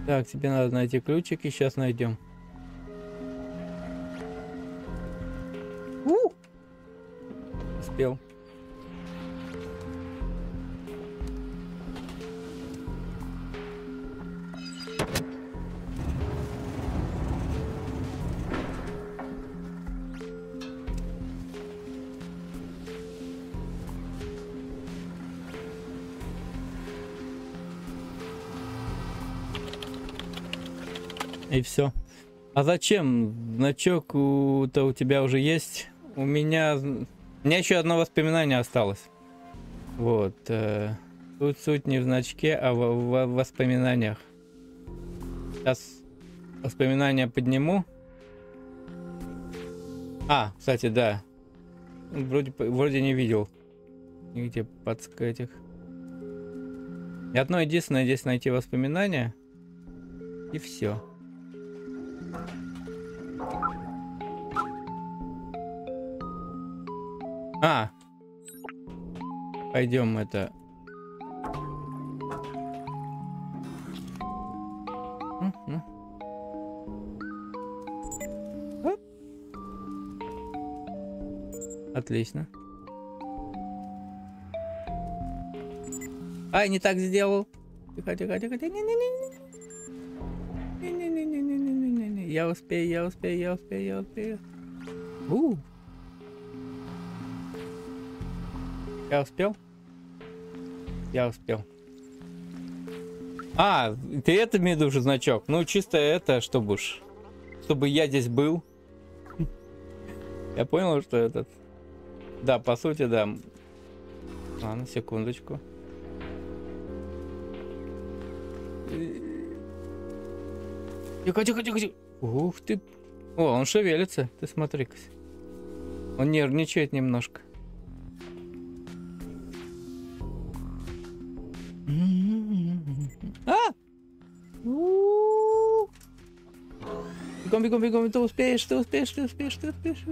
Так, тебе надо найти ключики, сейчас найдем. И все. А зачем? Значок-то у тебя уже есть. У меня... У меня еще одно воспоминание осталось. Вот. Э, тут суть не в значке, а в, в воспоминаниях. Сейчас воспоминания подниму. А, кстати, да. Вроде, вроде не видел. Нигде подск этих. И одно единственное здесь найти воспоминания. И все. А! Пойдем это... Отлично. Ай, не так сделал. Тихо, тихо, тихо, тихо. Не, не, не, не. Не, не, не, не, не, не, не, не. Я успею, я успею, я успею, я успею. У. Я успел? Я успел. А, ты это имеешь в виду значок? Ну, чисто это, чтобы уж... Чтобы я здесь был. Я понял, что этот... Да, по сути, да. На секундочку. Тихо, тихо, тихо, тихо. Ух ты. О, он шевелится. Ты смотри-ка. Он нервничает немножко. Бегом, бегом, бегом, ты успеешь, ты успеешь, ты успеешь, ты успеешь.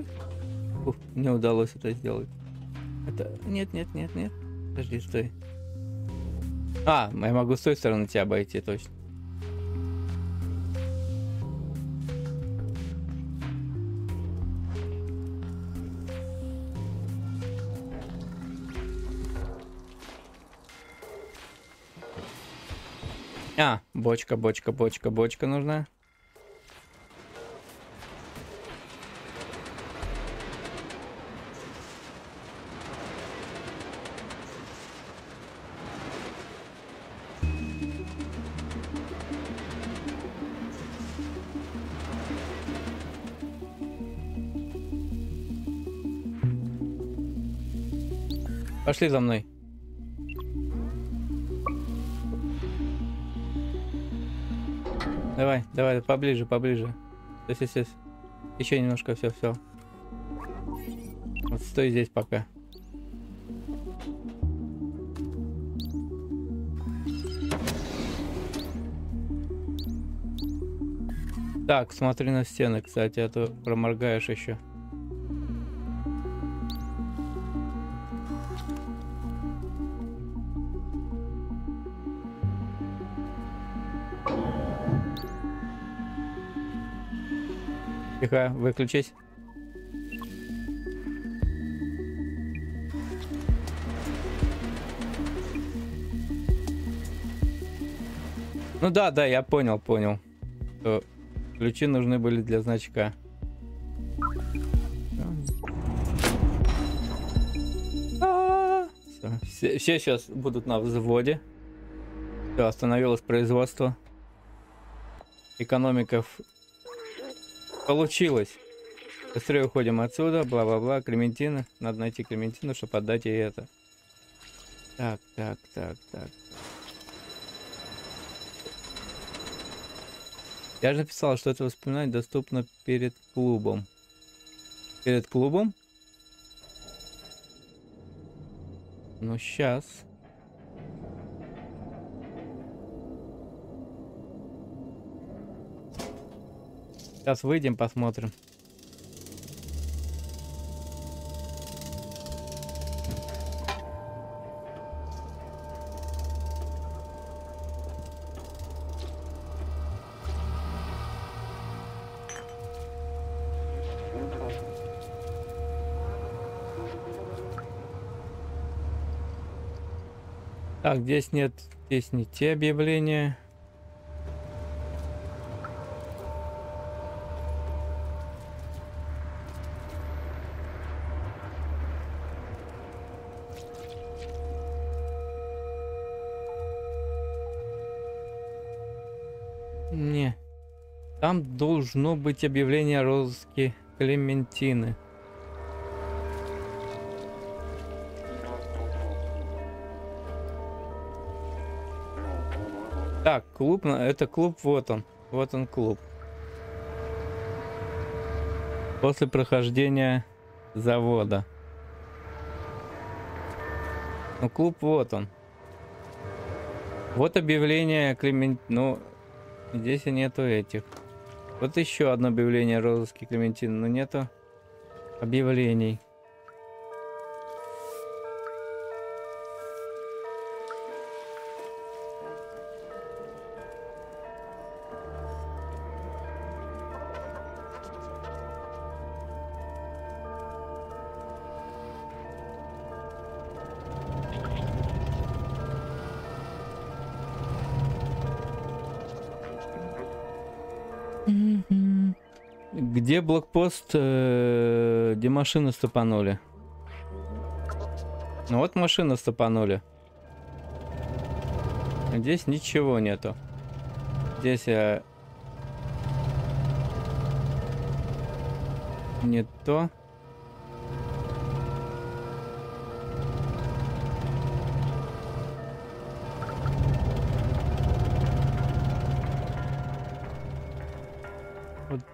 Ух, не удалось это сделать. Это... Нет, нет, нет, нет. Подожди, стой. А, я могу с той стороны тебя обойти, точно. А, бочка, бочка, бочка, бочка нужна. Пошли за мной. Давай, давай, поближе, поближе. Здесь, здесь. Еще немножко, все, все. Вот стой здесь пока. Так, смотри на стены, кстати, а то проморгаешь еще. Тихо, выключись. Ну да, да, я понял, понял. Что ключи нужны были для значка. Все, все сейчас будут на взводе. Все, остановилось производство. Экономика Получилось. Быстрее уходим отсюда, бла-бла-бла. Клементина. Надо найти Клементину, чтобы отдать ей это. Так, так, так, так. Я же написал, что это воспоминание доступно перед клубом. Перед клубом? Ну, сейчас. Сейчас выйдем, посмотрим. Так, здесь нет, здесь не те объявления. Там должно быть объявление о розыске Клементины. Так, клуб, это клуб, вот он. Вот он клуб. После прохождения завода. Ну, клуб вот он. Вот объявление Клемент... Ну, здесь и нету этих. Вот еще одно объявление розыски Клементины, но нету объявлений. Блокпост, э, где машины стопанули? Ну вот машина стопанули. Здесь ничего нету. Здесь я... Не то.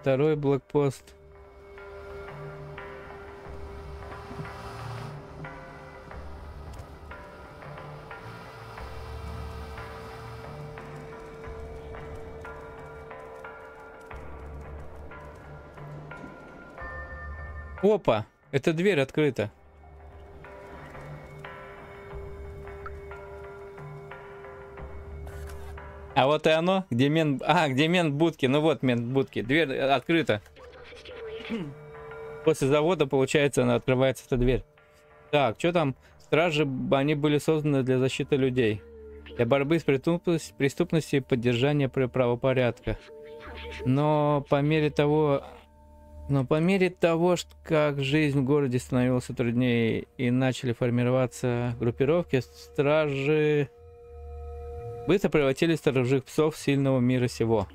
Второй блокпост. Опа, эта дверь открыта. Вот и оно, где мен... А, где мент будки. Ну вот мент будки. Дверь открыта. После завода, получается, она открывается эта дверь. Так, что там? Стражи, они были созданы для защиты людей. Для борьбы с преступностью, преступностью и поддержания правопорядка. Но по мере того... Но по мере того, что как жизнь в городе становилась труднее и начали формироваться группировки, стражи быстро превратились в сторожих псов сильного мира сего.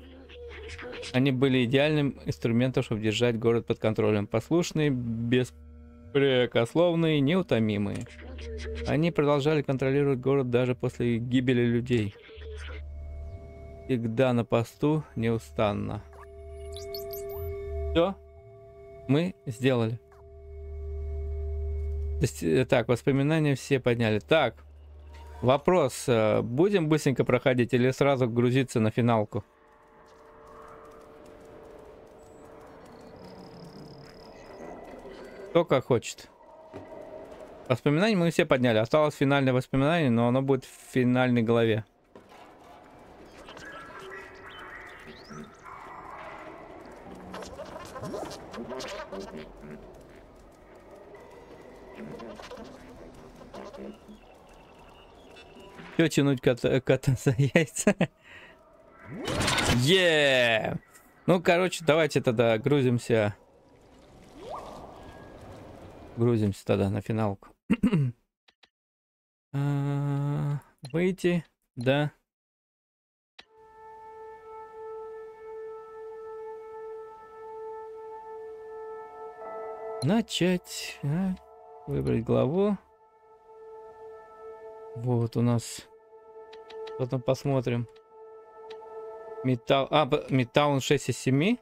Они были идеальным инструментом, чтобы держать город под контролем. Послушные, беспрекословные, неутомимые. Они продолжали контролировать город даже после гибели людей. Всегда на посту, неустанно. Все, мы сделали. Так, воспоминания все подняли. Так, Вопрос, э, будем быстренько проходить или сразу грузиться на финалку? Кто как хочет. Воспоминания мы все подняли. Осталось финальное воспоминание, но оно будет в финальной главе. Все тянуть кота, кота за яйца. Yeah! Ну, короче, давайте тогда грузимся. Грузимся тогда на финалку. [clears throat] а, выйти, да. Начать. А, выбрать главу. Вот у нас Потом посмотрим. Металл... А, металл он 6 из 7.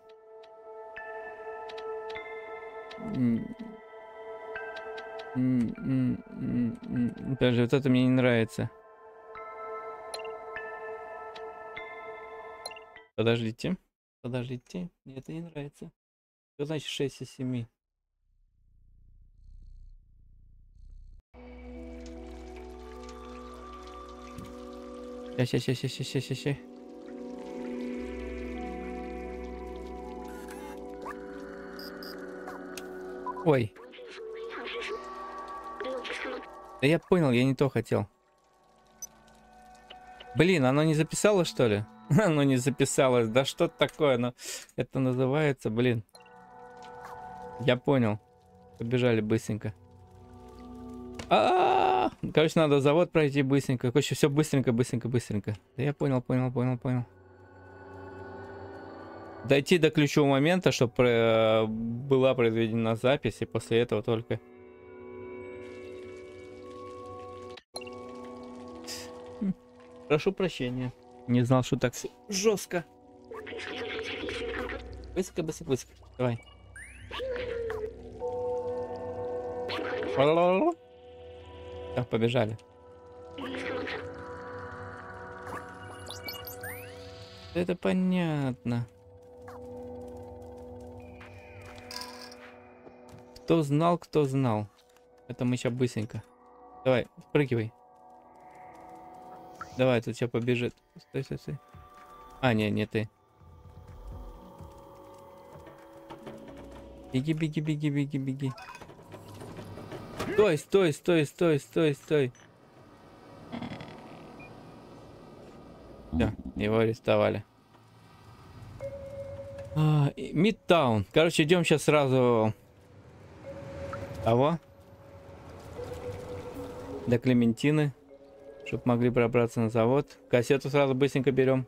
Даже вот это мне не нравится. Подождите. Подождите. Мне это не нравится. Что значит 6 из 7? Сейчас, сейчас, сейчас, сейчас, сейчас, сейчас. Ой. Да я понял, я не то хотел. Блин, оно не записало, что ли? [laughs] оно не записалось. Да что такое? Но это называется, блин. Я понял. Побежали быстренько. А, -а, -а! Короче, надо завод пройти быстренько. Короче, все быстренько, быстренько, быстренько. Да я понял, понял, понял, понял. дойти до ключевого момента, чтобы была произведена запись, и после этого только... Прошу прощения. Не знал, что так жестко. Быстро, быстро, быстро. Давай. Так, побежали. Это понятно. Кто знал, кто знал. Это мы сейчас быстренько. Давай, спрыгивай. Давай, тут сейчас побежит. Стой, стой, стой. А, не, не ты. Беги, беги, беги, беги, беги. Стой, стой, стой, стой, стой, стой. Все, его арестовали. А. Короче, идем сейчас сразу... Того. До Клементины. Чтобы могли пробраться на завод. Кассету сразу быстренько берем.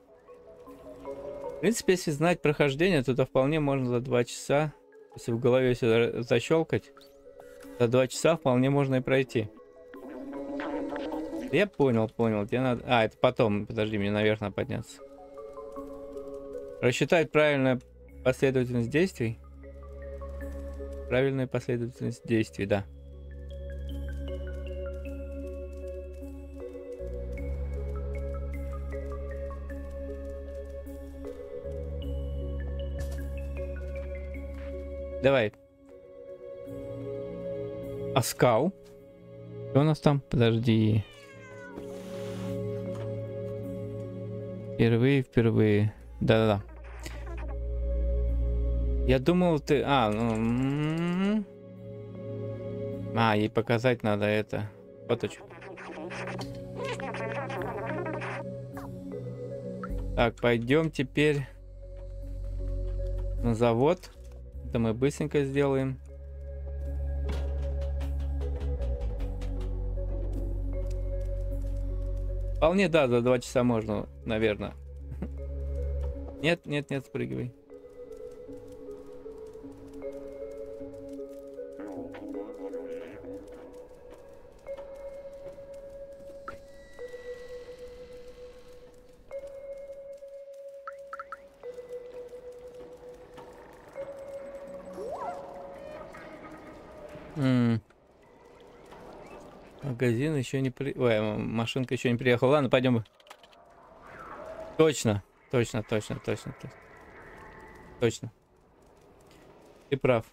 В принципе, если знать прохождение, то это вполне можно за два часа. Если в голове все защелкать, за два часа вполне можно и пройти. Я понял, понял. Тебе надо... А, это потом. Подожди, мне наверх надо подняться. Рассчитать правильную последовательность действий. Правильная последовательность действий, да. Давай. Аскау. Что у нас там? Подожди. Впервые, впервые. Да-да-да. Я думал, ты... А, ну... А, ей показать надо это. Фоточку. Так, пойдем теперь на завод. Это мы быстренько сделаем. Вполне, да, за два часа можно, наверное. Нет, нет, нет, спрыгивай. Магазин еще не при... Ой, машинка еще не приехала. Ладно, пойдем. Точно, точно, точно, точно, точно. Точно. Ты прав.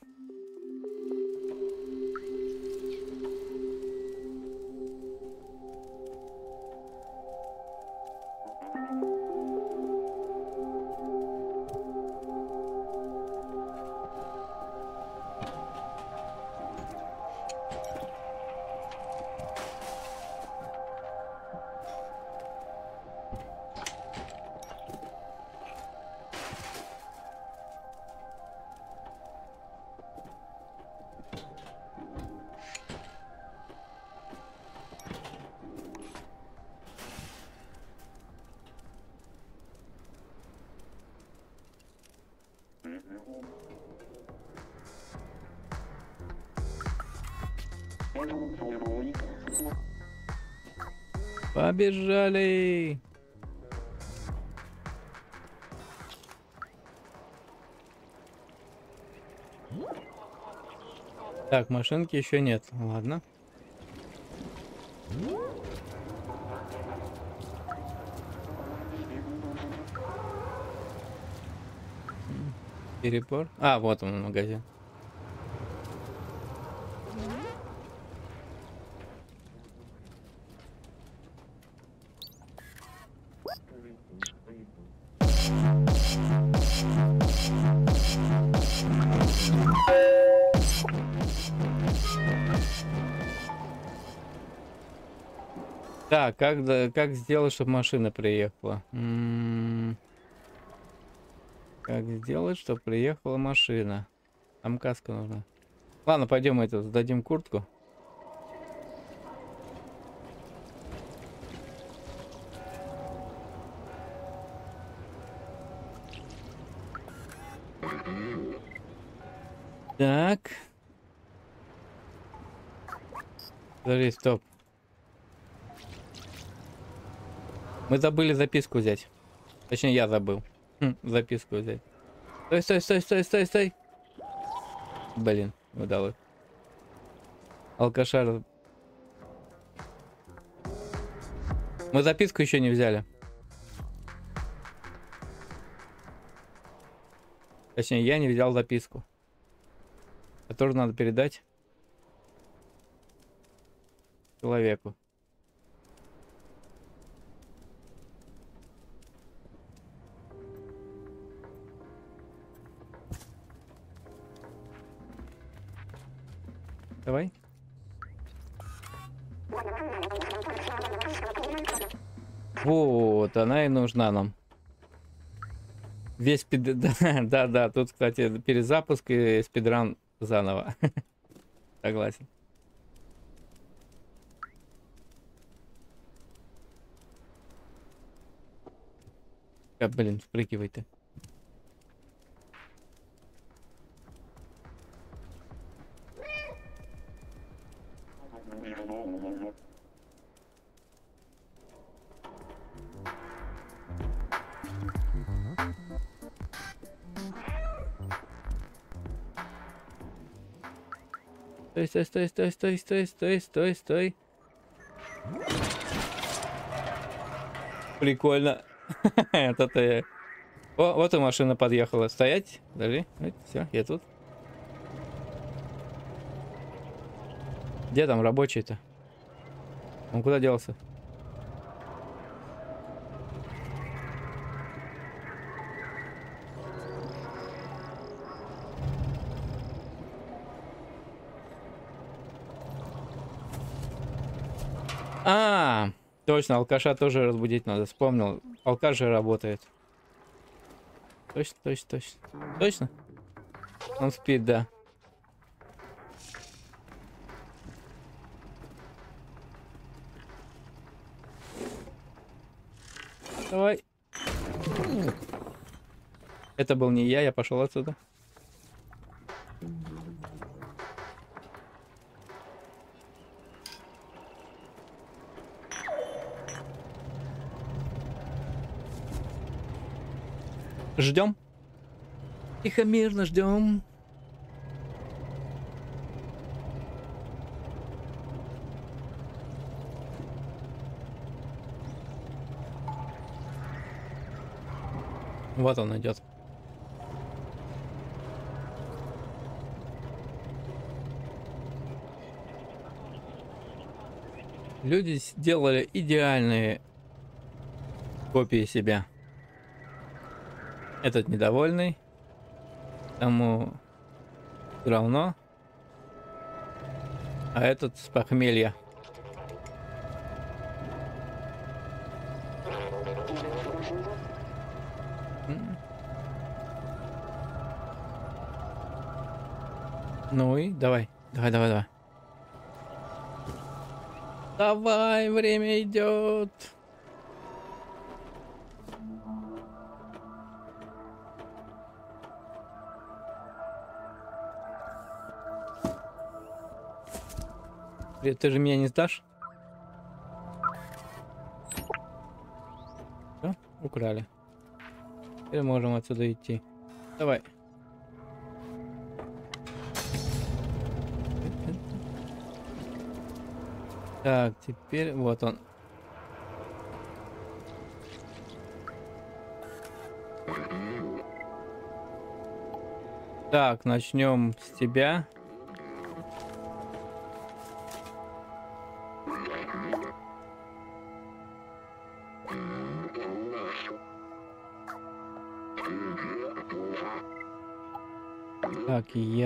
Побежали! Так, машинки еще нет. Ладно. Перебор. А, вот он магазин. Как, как сделать, чтобы машина приехала? М -м -м как сделать, чтобы приехала машина? Там каска нужна. Ладно, пойдем это, сдадим куртку. Так. Подожди, стоп. Мы забыли записку взять. Точнее, я забыл. Хм, записку взять. Стой, стой, стой, стой, стой, стой. Блин, удалось. Алкашар. Мы записку еще не взяли. Точнее, я не взял записку. Которую надо передать человеку. Она и нужна нам. Весь спид... [laughs] Да, да, тут, кстати, перезапуск и спидран заново. [laughs] Согласен. А, блин, впрыгивай ты. стой, стой, стой, стой, стой, стой, стой, стой. Прикольно. [laughs] Это-то я. О, вот и машина подъехала. Стоять. Дали. Все, я тут. Где там рабочий-то? Он куда делся? Точно, алкаша тоже разбудить надо. Вспомнил. Алкаш же работает. Точно, точно, точно. Точно? Он спит, да. Давай. Это был не я, я пошел отсюда. Ждем. Тихо, мирно ждем. Вот он идет. Люди сделали идеальные копии себя. Этот недовольный. Тому все равно. А этот с похмелья. Ну и давай, давай, давай, давай. Давай, время идет. Ты же меня не сдашь? Все, украли. Теперь можем отсюда идти. Давай. Так, теперь вот он. Так, начнем с тебя.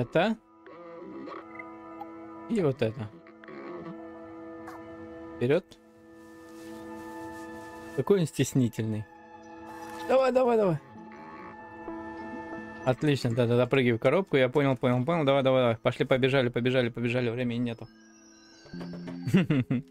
Это. И вот это. Вперед. Какой он стеснительный. Давай, давай, давай. Отлично, да-да, допрыгивай в коробку. Я понял, понял, понял. Давай, давай, давай. Пошли, побежали, побежали, побежали. Времени нету. [laughs]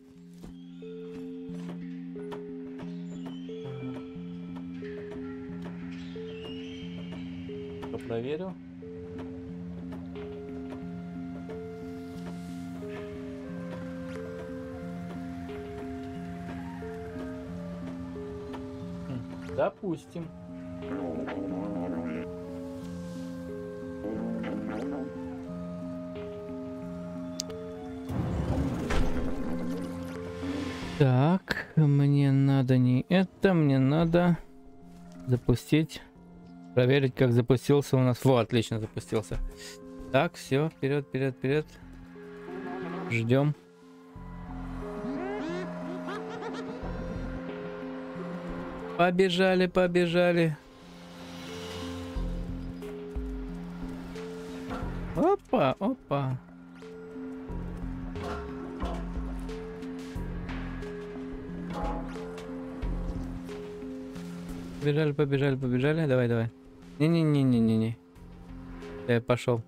Допустим. Так, мне надо не это, мне надо запустить, проверить, как запустился у нас. Во, отлично запустился. Так, все, вперед, вперед, вперед. Ждем. Побежали, побежали. Опа, опа. Побежали, побежали, побежали. Давай, давай. Не-не-не-не-не-не. Я пошел.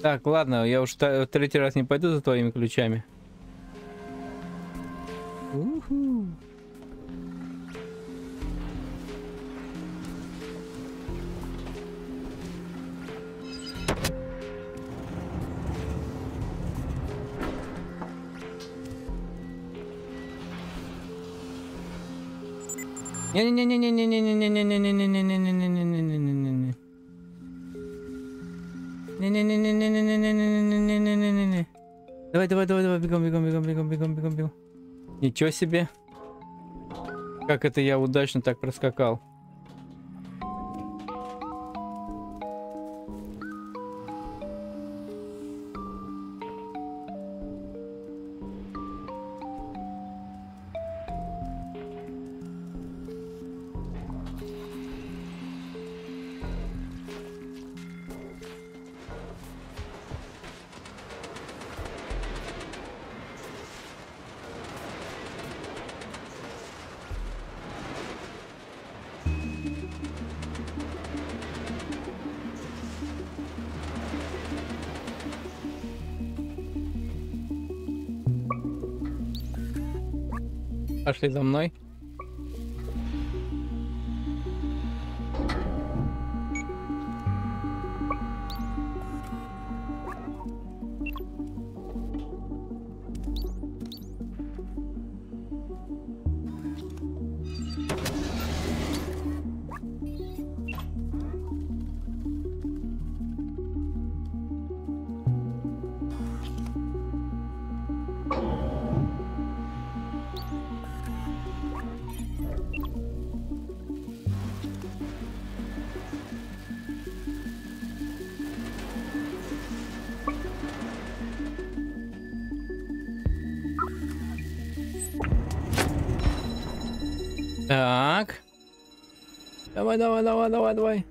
Так, ладно, я уж третий раз не пойду за твоими ключами. Ничего себе. Как это я удачно так проскакал. raczej za mną. Давай, давай, давай, давай, давай.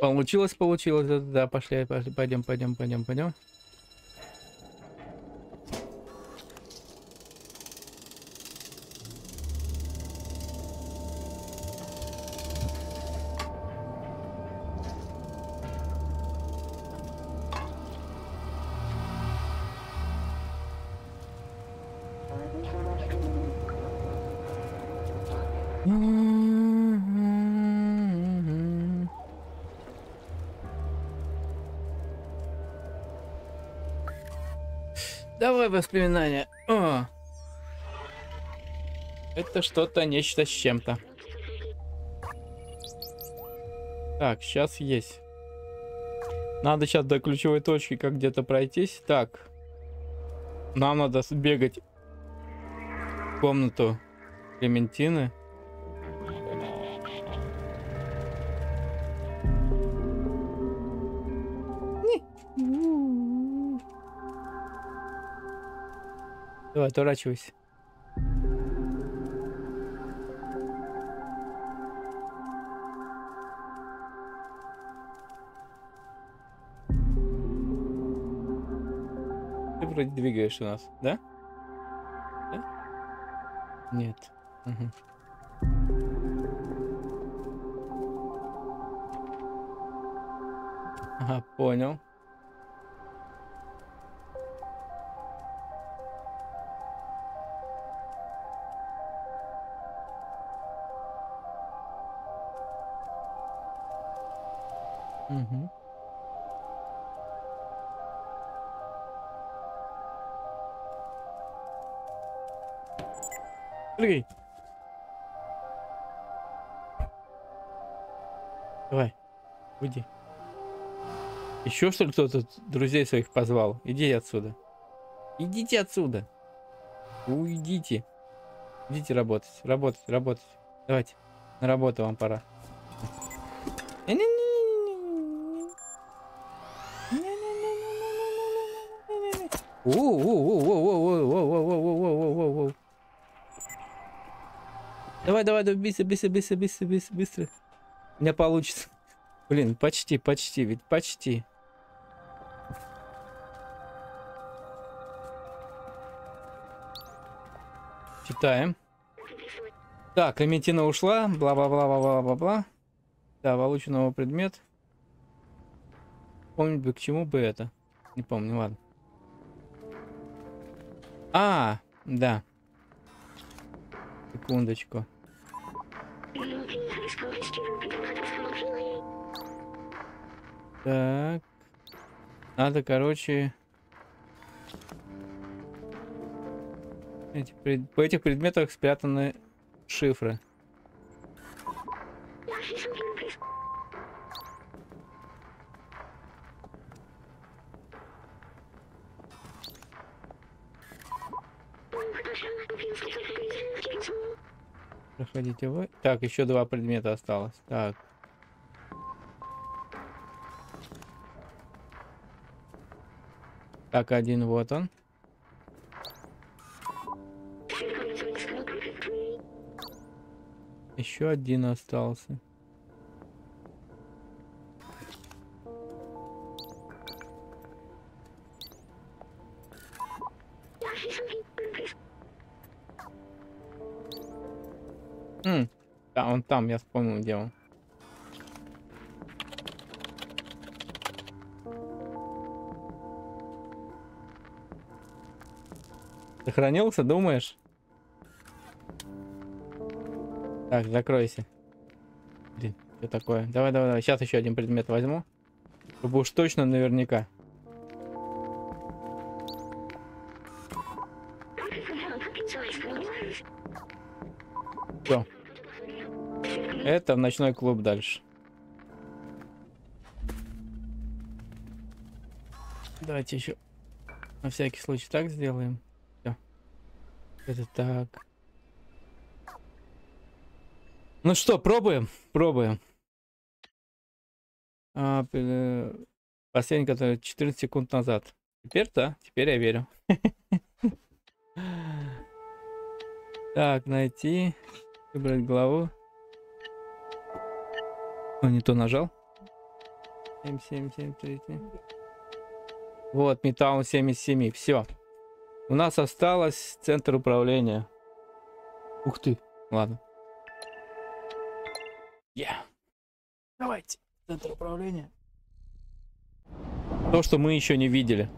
Получилось, получилось. Да, пошли, пошли, пойдем, пойдем, пойдем, пойдем. Давай воспоминания. О. Это что-то, нечто с чем-то. Так, сейчас есть. Надо сейчас до ключевой точки как где-то пройтись. Так. Нам надо сбегать в комнату Клементины. Отворачивайся. Ты вроде двигаешь у нас, да? Да? Нет. Мгм. Ага, понял. Еще что ли кто-то друзей своих позвал? Иди отсюда. Идите отсюда. Уйдите. Идите работать, работать, работать. Давайте. На работу вам пора. Давай, давай, давай, быстро, быстро, быстро, быстро, быстро, быстро. У меня получится. Блин, почти, почти, ведь почти. Читаем. Так, Клементина ушла. Бла-бла-бла-бла-бла-бла-бла. Да, получен новый предмет. Помнить бы, к чему бы это. Не помню, ладно. А, да. Секундочку. Так. Надо, короче... Эти. По этих предметах спрятаны шифры. Проходите вы. Так, еще два предмета осталось. Так. Так, один вот он. Еще один остался. М, да, он там, я вспомнил, где он. Сохранился, думаешь? Так, закройся. Блин, что такое? Давай, давай, давай. Сейчас еще один предмет возьму. Чтобы уж точно наверняка. Все. Это в ночной клуб дальше. Давайте еще на всякий случай так сделаем. Все. Это так. Ну что, пробуем? Пробуем. А, э, последний, который 14 секунд назад. Теперь да, теперь я верю. [laughs] Так, найти. Выбрать главу. О, не то нажал. 7, 7, 7, 3, 3. Вот, металл 77. Все. У нас осталось центр управления. Ух ты. Ладно. Yeah. Давайте. Центр управления. То, что мы еще не видели.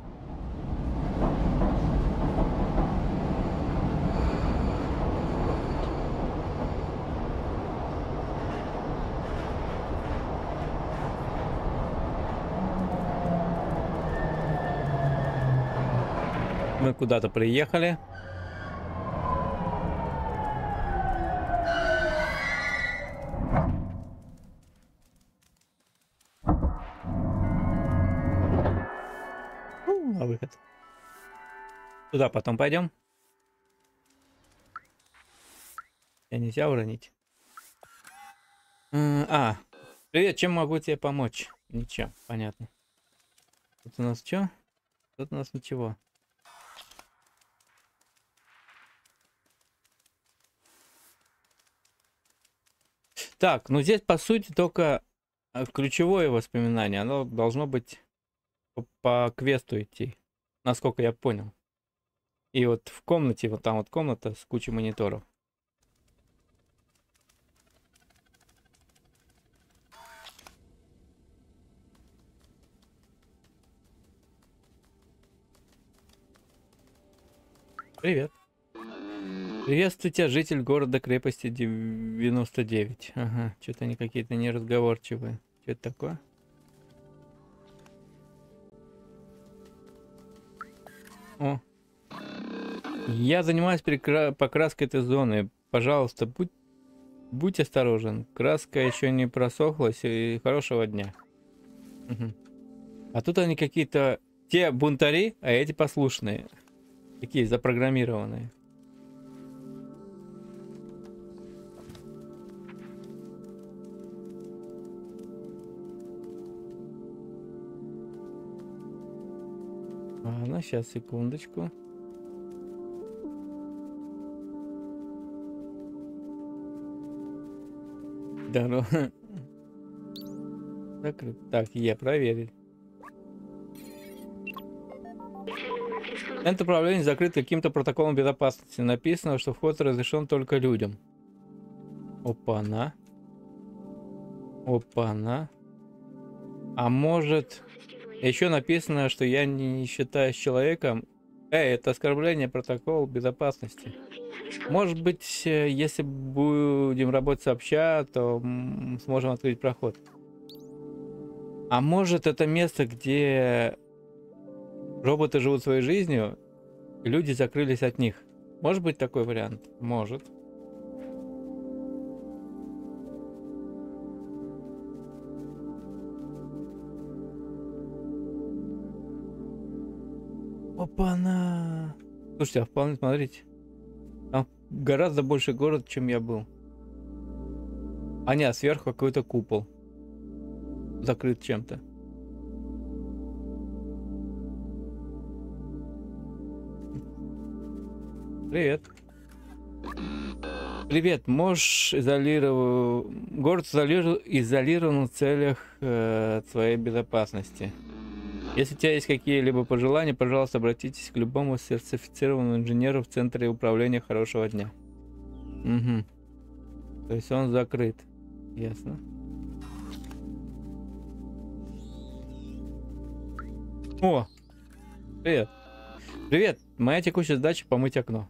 Мы куда-то приехали. Туда потом пойдем. Я нельзя уронить. А, привет, чем могу тебе помочь? Ничего, понятно. Тут у нас что? Тут у нас ничего. Так, ну здесь по сути только э, ключевое воспоминание. Оно должно быть по, по квесту идти, насколько я понял. И вот в комнате, вот там вот комната с кучей мониторов. Привет. Приветствую тебя, житель города-крепости 99. Ага, что-то они какие-то неразговорчивые. Что это такое? О, я занимаюсь покраской этой зоны. Пожалуйста, будь, будь осторожен. Краска еще не просохлась. И хорошего дня. Мгм. А тут они какие-то... Те бунтари, а эти послушные. Такие запрограммированные. Ладно, сейчас, секундочку. Здорово. Закрыт. Так, я проверил. Центр управления закрыт каким-то протоколом безопасности. Написано, что вход разрешен только людям. Опа-на. Опа-на. А может... Еще написано, что я не считаюсь человеком. Эй, это оскорбление протокола безопасности. Может быть, э, если будем работать сообща, то сможем открыть проход. А может, это место, где роботы живут своей жизнью, и люди закрылись от них. Может быть такой вариант? Может. Опа-на! Слушайте, а вполне, смотрите. Гораздо больше город, чем я был. А нет, сверху какой-то купол. Закрыт чем-то. Привет. Привет, можешь изолировать... Город изолирован в целях э, своей безопасности. Если у тебя есть какие-либо пожелания, пожалуйста, обратитесь к любому сертифицированному инженеру в Центре управления хорошего дня. Угу. То есть он закрыт. Ясно. О! Привет. Привет. Моя текущая задача помыть окно.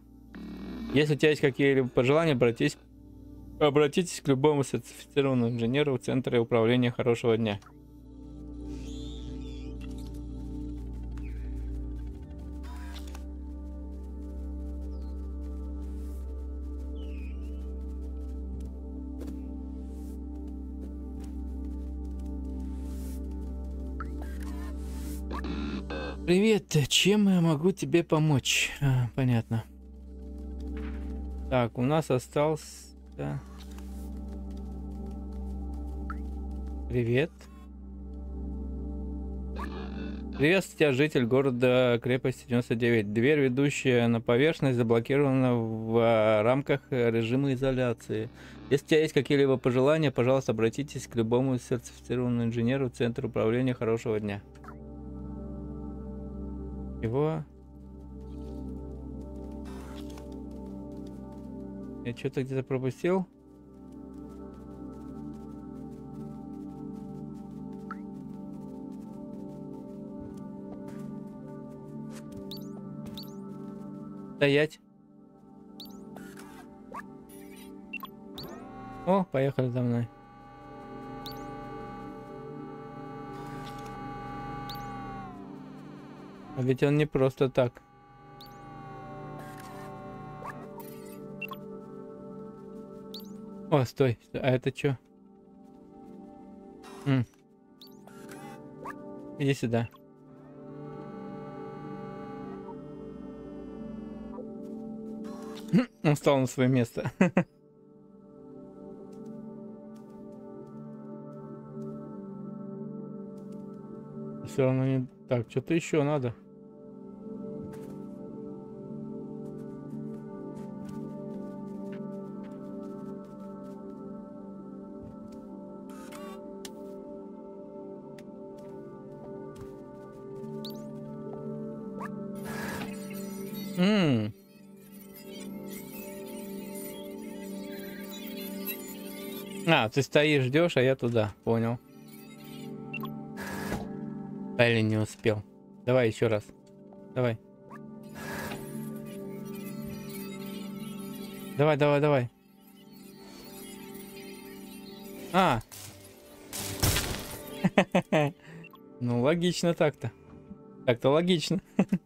Если у тебя есть какие-либо пожелания, обратись, обратитесь к любому сертифицированному инженеру в Центре управления хорошего дня. Привет, чем я могу тебе помочь? А, понятно. Так, у нас остался... Привет. Приветствую тебя, житель города крепости 99. Дверь, ведущая на поверхность, заблокирована в а, рамках э, режима изоляции. Если у тебя есть какие-либо пожелания, пожалуйста, обратитесь к любому сертифицированному инженеру в Центр управления хорошего дня. Его... Я что-то где-то пропустил? Стоять. О, поехали за мной. Ведь он не просто так. О, стой, а это что? Иди сюда. [laughs] Он встал на свое место. [laughs] Все равно не... Так, что-то еще надо. Ты стоишь, ждешь, а я туда. Понял. Блин, не успел. Давай еще раз. Давай. Давай, давай, давай. А. [laughs] Ну, логично так-то. Так-то логично. [laughs]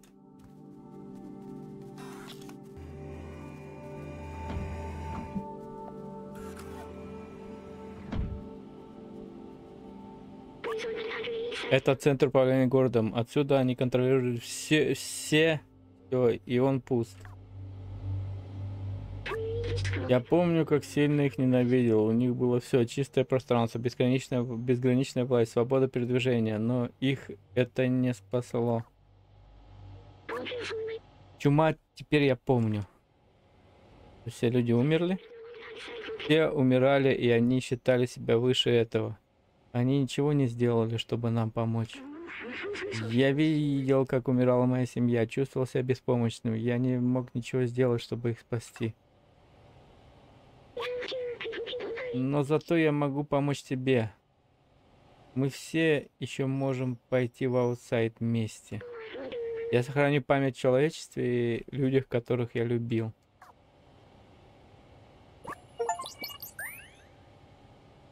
Это центр управления городом. Отсюда они контролируют все, все, все, и он пуст. Я помню, как сильно их ненавидел. У них было все, чистое пространство, бесконечная, безграничная власть, свобода передвижения, но их это не спасло. Чума, теперь я помню. Все люди умерли. Все умирали, и они считали себя выше этого. Они ничего не сделали, чтобы нам помочь. Я видел, как умирала моя семья, чувствовал себя беспомощным. Я не мог ничего сделать, чтобы их спасти. Но зато я могу помочь тебе. Мы все еще можем пойти в аутсайд вместе. Я сохраню память о человечестве и людях, которых я любил.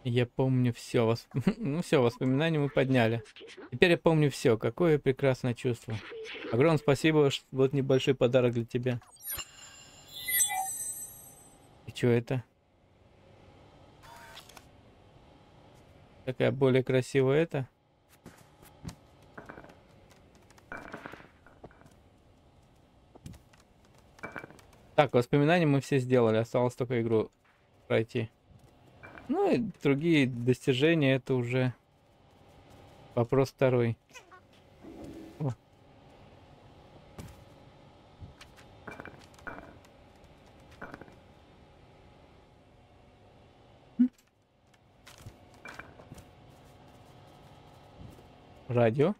Я помню все. Восп... [laughs] ну все, воспоминания мы подняли. Теперь я помню все. Какое прекрасное чувство. Огромное спасибо. Вот небольшой подарок для тебя. И что это? Такая более красивая это. Так, воспоминания мы все сделали. Осталось только игру пройти. Ну и другие достижения это уже вопрос второй. О. Радио.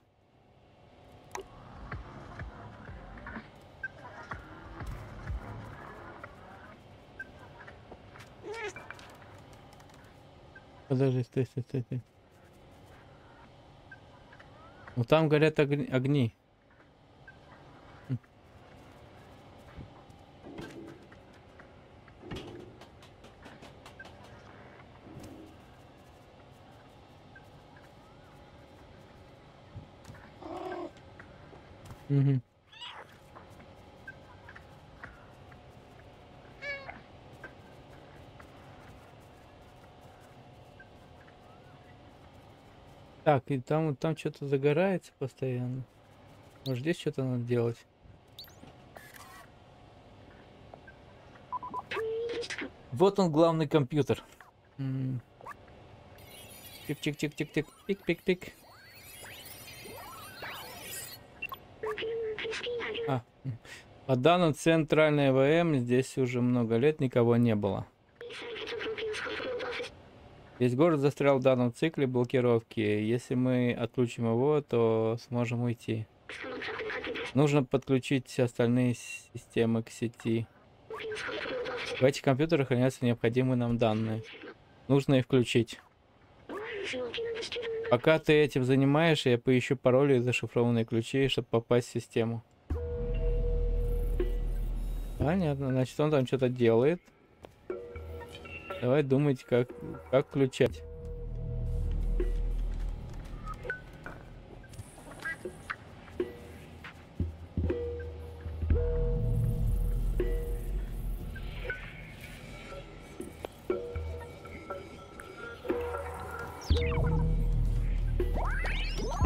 Подожди, стой, стой, стой, стой. Ну там горят огни. огни. Угу. Так, и там, там что-то загорается постоянно. Может здесь что-то надо делать? Вот он главный компьютер. Тик-тик-тик-тик-тик. Пик-пик-пик. А, по данным центральной ЭВМ, здесь уже много лет никого не было. Весь город застрял в данном цикле блокировки. Если мы отключим его, то сможем уйти. Нужно подключить остальные системы к сети. В этих компьютерах хранятся необходимые нам данные. Нужно их включить. Пока ты этим занимаешь, я поищу пароли и зашифрованные ключи, чтобы попасть в систему. Понятно, значит он там что-то делает. Давай думать, как, как включать.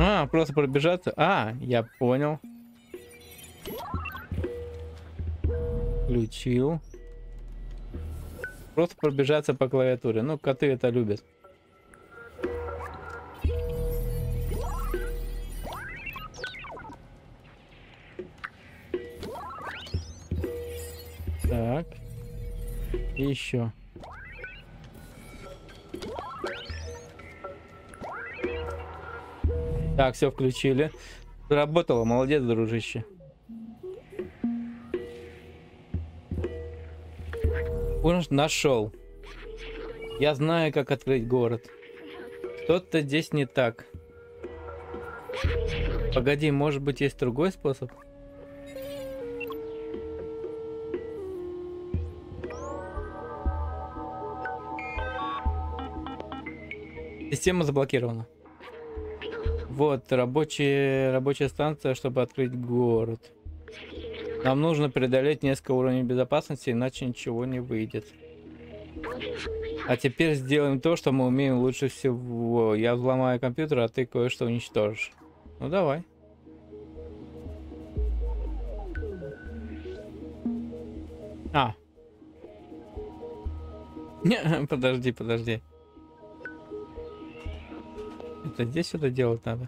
А, просто пробежаться. А, я понял. Включил. Просто пробежаться по клавиатуре. Ну, коты это любят. Так. И еще. Так, все включили. Работало, молодец, дружище. Он нашел. Я знаю, как открыть город. Что-то здесь не так. Погоди, может быть есть другой способ? Система заблокирована. Вот, рабочая, рабочая станция, чтобы открыть город. Нам нужно преодолеть несколько уровней безопасности, иначе ничего не выйдет. А теперь сделаем то, что мы умеем лучше всего. Я взломаю компьютер, а ты кое-что уничтожишь. Ну давай. А. Не, [laughs] подожди, подожди. Это здесь это делать надо?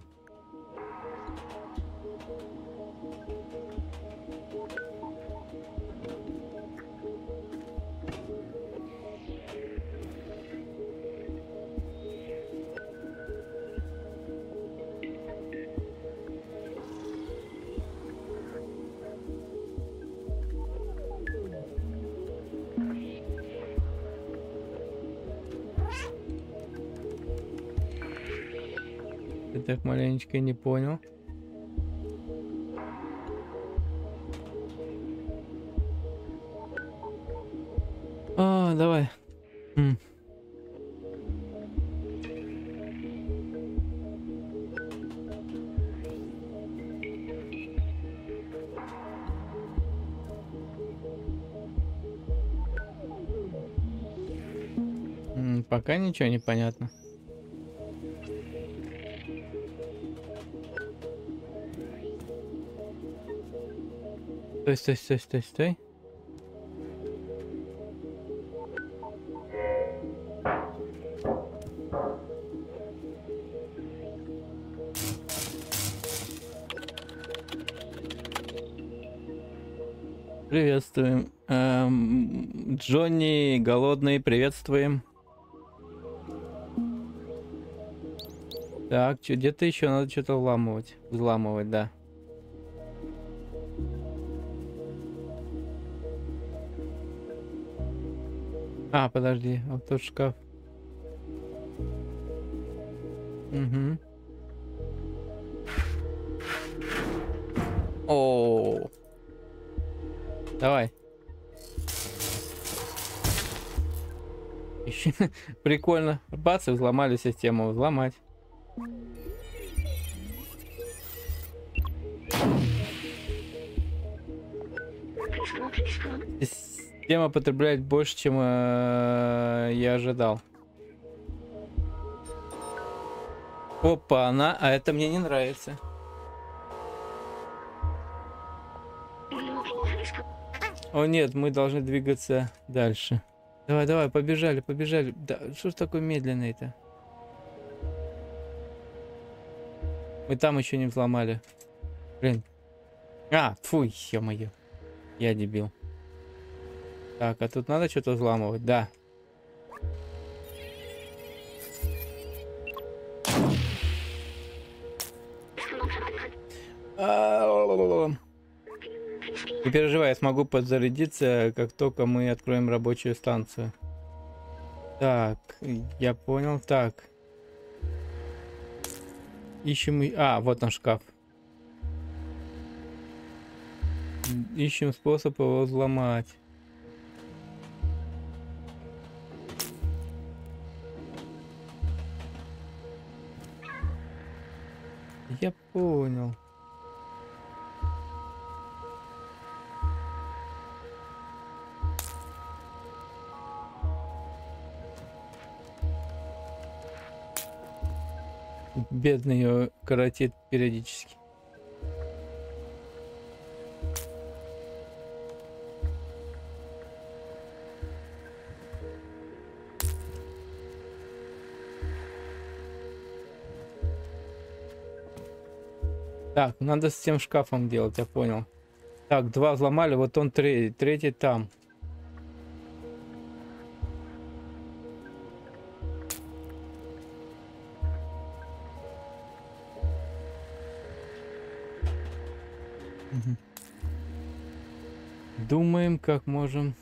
Так маленечко не понял. А, давай. М. Пока ничего не понятно. Стой, стой, стой, стой, стой. Приветствуем. Эм, Джонни, голодный, приветствуем. Так, где-то еще надо что-то вламывать. Взламывать, да. А, подожди, вот тот шкаф. Угу. О. Давай. Ещё [laughs] Прикольно. Бац, и взломали систему. Взломать. Система потребляет больше, чем э, я ожидал. Опа, она, а это мне не нравится. О нет, мы должны двигаться дальше. Давай, давай, побежали, побежали. Да, что ж такое медленный-то? Мы там еще не взломали. Блин. А, фу, ё-моё. Я дебил. Так, а тут надо что-то взламывать? Да. А, Не переживай, я смогу подзарядиться, как только мы откроем рабочую станцию. Так, я понял. Так. Ищем... А, вот наш шкаф. Ищем способ его взломать. Понял. Бедный ее коротит периодически. Так, надо с тем шкафом делать, я понял. Так, два взломали, вот он третий, третий там. Думаем, как можем.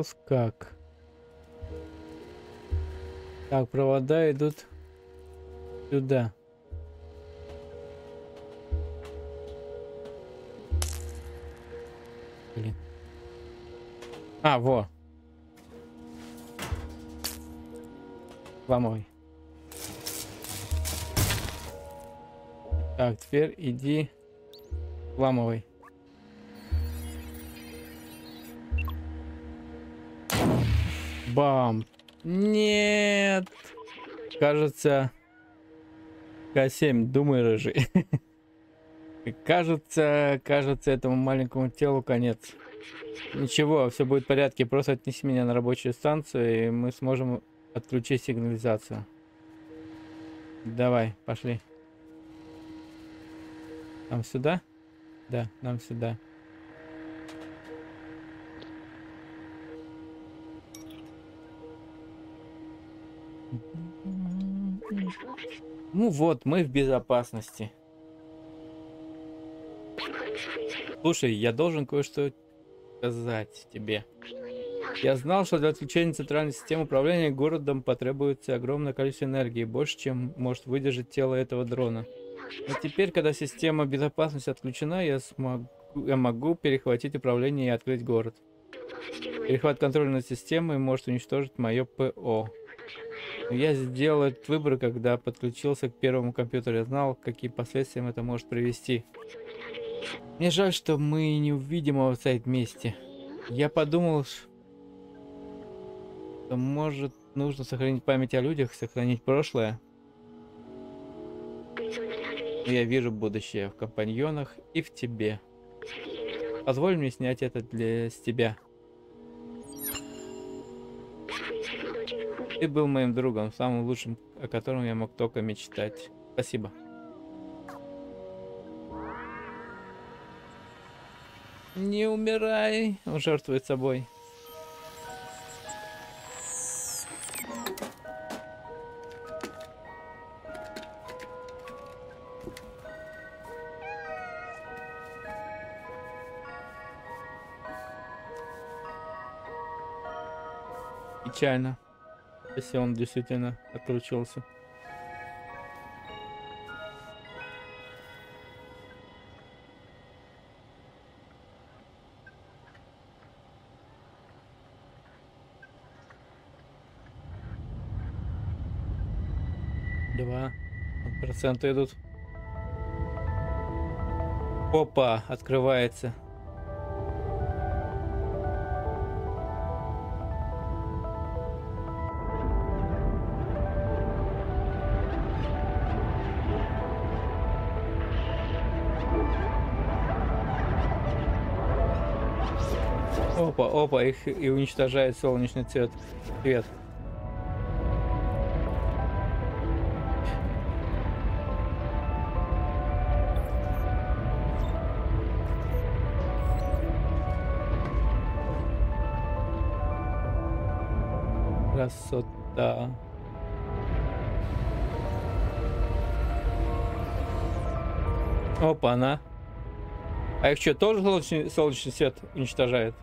Вопрос как? Так, провода идут сюда. Блин. А, во. Ломой. Так, теперь иди вламывай. Бам. Нет. Кажется... К7, думай, рыжий. [laughs] кажется, кажется, этому маленькому телу конец. Ничего, все будет в порядке. Просто отнеси меня на рабочую станцию, и мы сможем отключить сигнализацию. Давай, пошли. Нам сюда? Да, нам сюда. Ну вот, мы в безопасности. Слушай, я должен кое-что сказать тебе. Я знал, что для отключения центральной системы управления городом потребуется огромное количество энергии, больше, чем может выдержать тело этого дрона. Но теперь, когда система безопасности отключена, я, смогу, я могу перехватить управление и открыть город. Перехват контроля над системой может уничтожить мое ПО. Я сделал этот выбор, когда подключился к первому компьютеру. Я знал, какие последствия это может привести. Мне жаль, что мы не увидим аутсайд вместе. Я подумал, что может нужно сохранить память о людях, сохранить прошлое. Я вижу будущее в компаньонах и в тебе. Позволь мне снять это для тебя. Ты был моим другом, самым лучшим, о котором я мог только мечтать. Спасибо. Не умирай, он жертвует собой. Печально. Если он действительно отключился. Два процента идут. Опа, открывается. Опа, их и уничтожает солнечный цвет. Цвет. Красота. Опа, она. А их что, тоже солнечный, солнечный свет уничтожает?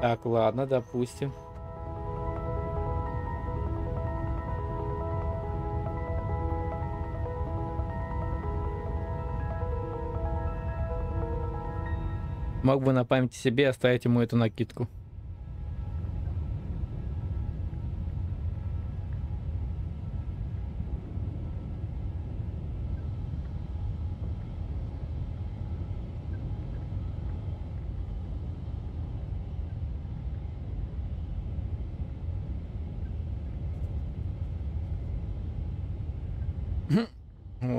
Так, ладно, допустим. Мог бы на память себе оставить ему эту накидку.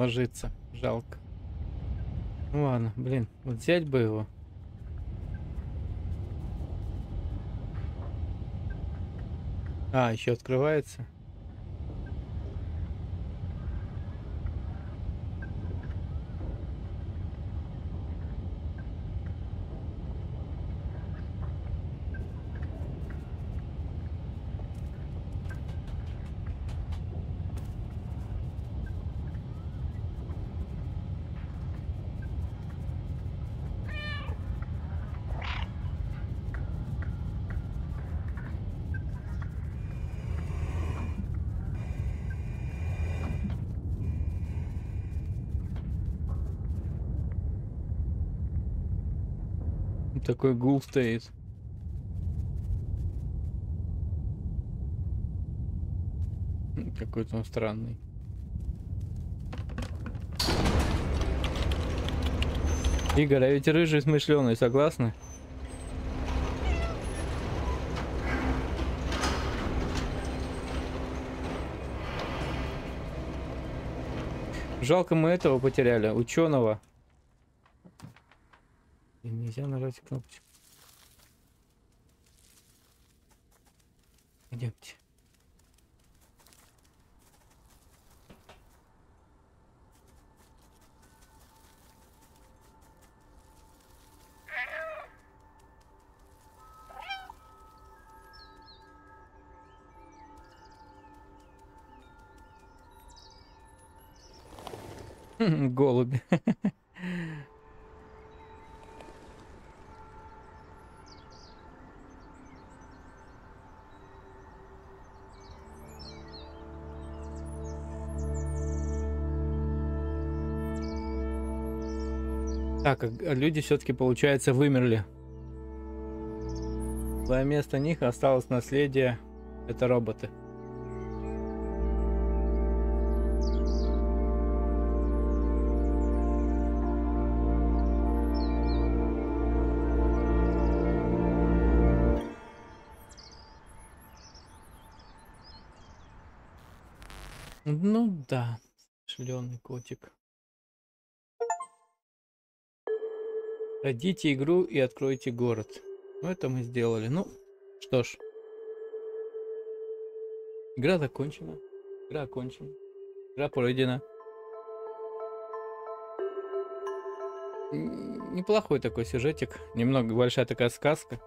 ложится. Жалко. Ну ладно, блин, вот взять бы его. А, еще открывается. Такой гул стоит. Какой-то он странный. Игорь, а ведь рыжий смышленый, согласны? Жалко мы этого потеряли, ученого. И нельзя нажать кнопочку. Идемте. [laughs] Голуби. [laughs] Так, а люди все-таки, получается, вымерли. Вместо них осталось наследие. Это роботы. Ну да, шленый котик. Пройдите игру и откройте город. Ну, это мы сделали. Ну, что ж. Игра закончена. Игра окончена. Игра пройдена. Неплохой такой сюжетик. Немного большая такая сказка.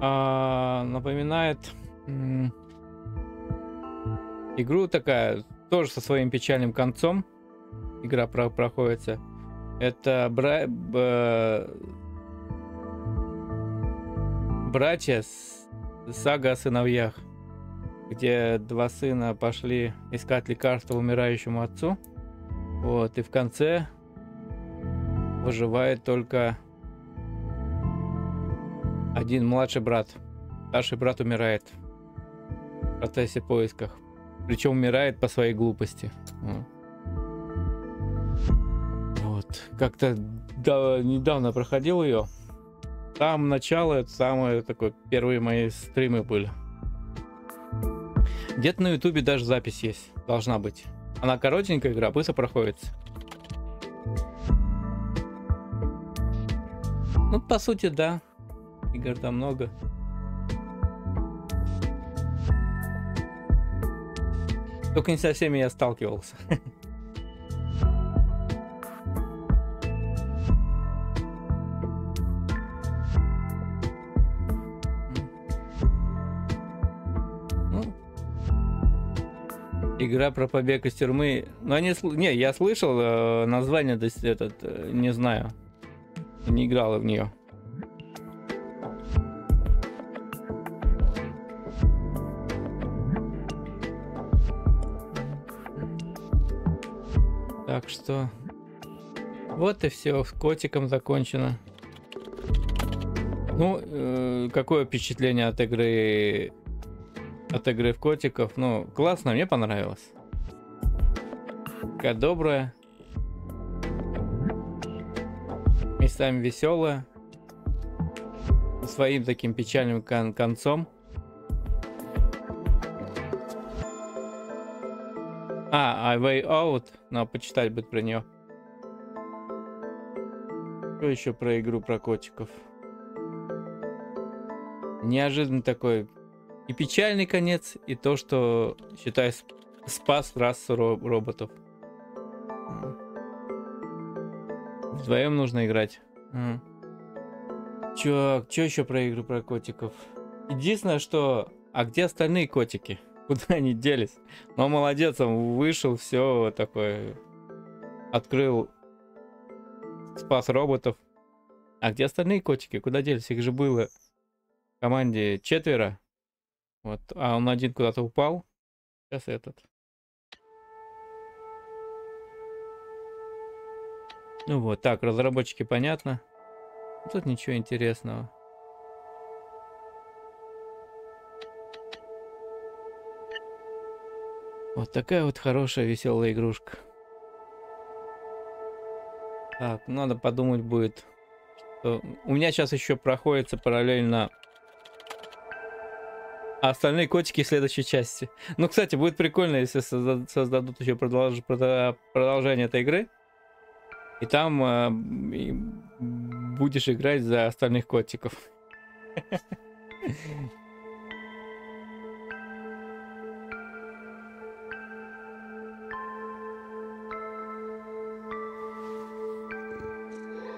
а, напоминает игру такая, тоже со своим печальным концом. Игра про проходится. Это бра б братья с сага о сыновьях, где два сына пошли искать лекарство умирающему отцу. Вот, и в конце выживает только один младший брат. Старший брат умирает в процессе поисках. Причем умирает по своей глупости. Вот. Как-то да, недавно проходил ее. Там начало, это самое такое, первые мои стримы были. Где-то на ютубе даже запись есть. Должна быть. Она коротенькая игра, быстро проходит. Ну, по сути, да. Игр там много. Только не со всеми я сталкивался. Ну, игра про побег из тюрьмы. Но они, не, я слышал э, название, то есть этот, э, не знаю, не играл в нее. Что вот и все, с котиком закончено. Ну, э, какое впечатление от игры от игры в котиков? Ну, классно, мне понравилось. Такая добрая. Местами веселая. Своим таким печальным кон концом. А, A Way Out. Надо почитать будет про нее. Что еще про игру про котиков? Неожиданно такой и печальный конец, и то, что, считай, спас расу роботов. Вдвоем нужно играть. Чё, чё еще про игру про котиков? Единственное, что... А где остальные котики? Куда они делись? Но молодец, он вышел, все такое. Открыл. Спас роботов. А где остальные котики? Куда делись? Их же было в команде четверо. Вот. А он один куда-то упал. Сейчас этот. Ну вот, так, разработчики понятно. Тут ничего интересного. Вот такая вот хорошая веселая игрушка. Так, надо подумать будет. Что... У меня сейчас еще проходится параллельно а остальные котики в следующей части. Ну, кстати, будет прикольно, если создадут еще продолж... продолжение этой игры. И там э, будешь играть за остальных котиков. [laughs]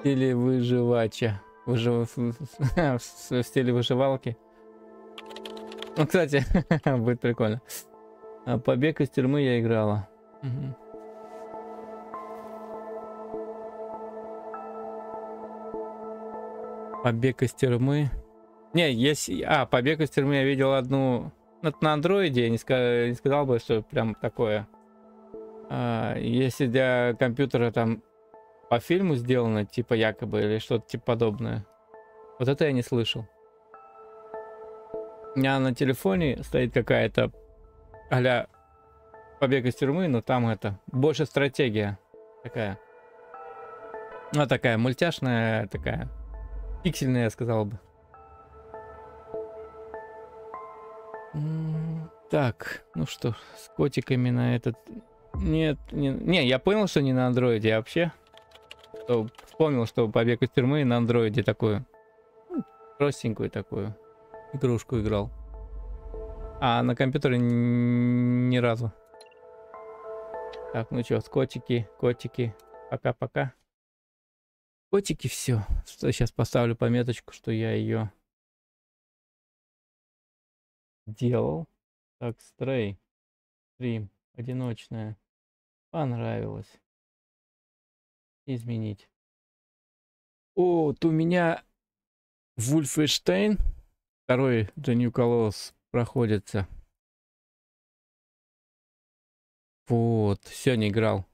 стиле выживача. Выжив... [laughs] в стиле выживалки. Ну, кстати, [laughs] будет прикольно. А побег из тюрьмы я играла. Угу. Побег из тюрьмы. Не, есть... А, побег из тюрьмы я видел одну... Это на андроиде, я не, ска... не сказал бы, что прям такое. А, если для компьютера там по фильму сделано, типа якобы, или что-то типа подобное. Вот это я не слышал. У меня на телефоне стоит какая-то а побег из тюрьмы, но там это больше стратегия такая. Ну, такая мультяшная, такая пиксельная, я сказал бы. Так, ну что, с котиками на этот... Нет, не, не я понял, что не на андроиде, а вообще что вспомнил, что побег из тюрьмы на андроиде такую ну, простенькую такую игрушку играл. А на компьютере ни разу. Так, ну что, котики, котики. Пока-пока. Котики, все. Сейчас поставлю пометочку, что я ее делал. Так, стрей. Стрим. Одиночная. Понравилось изменить. Вот у меня Вульфенштейн, второй The New Colossus проходится. Вот, сегодня играл.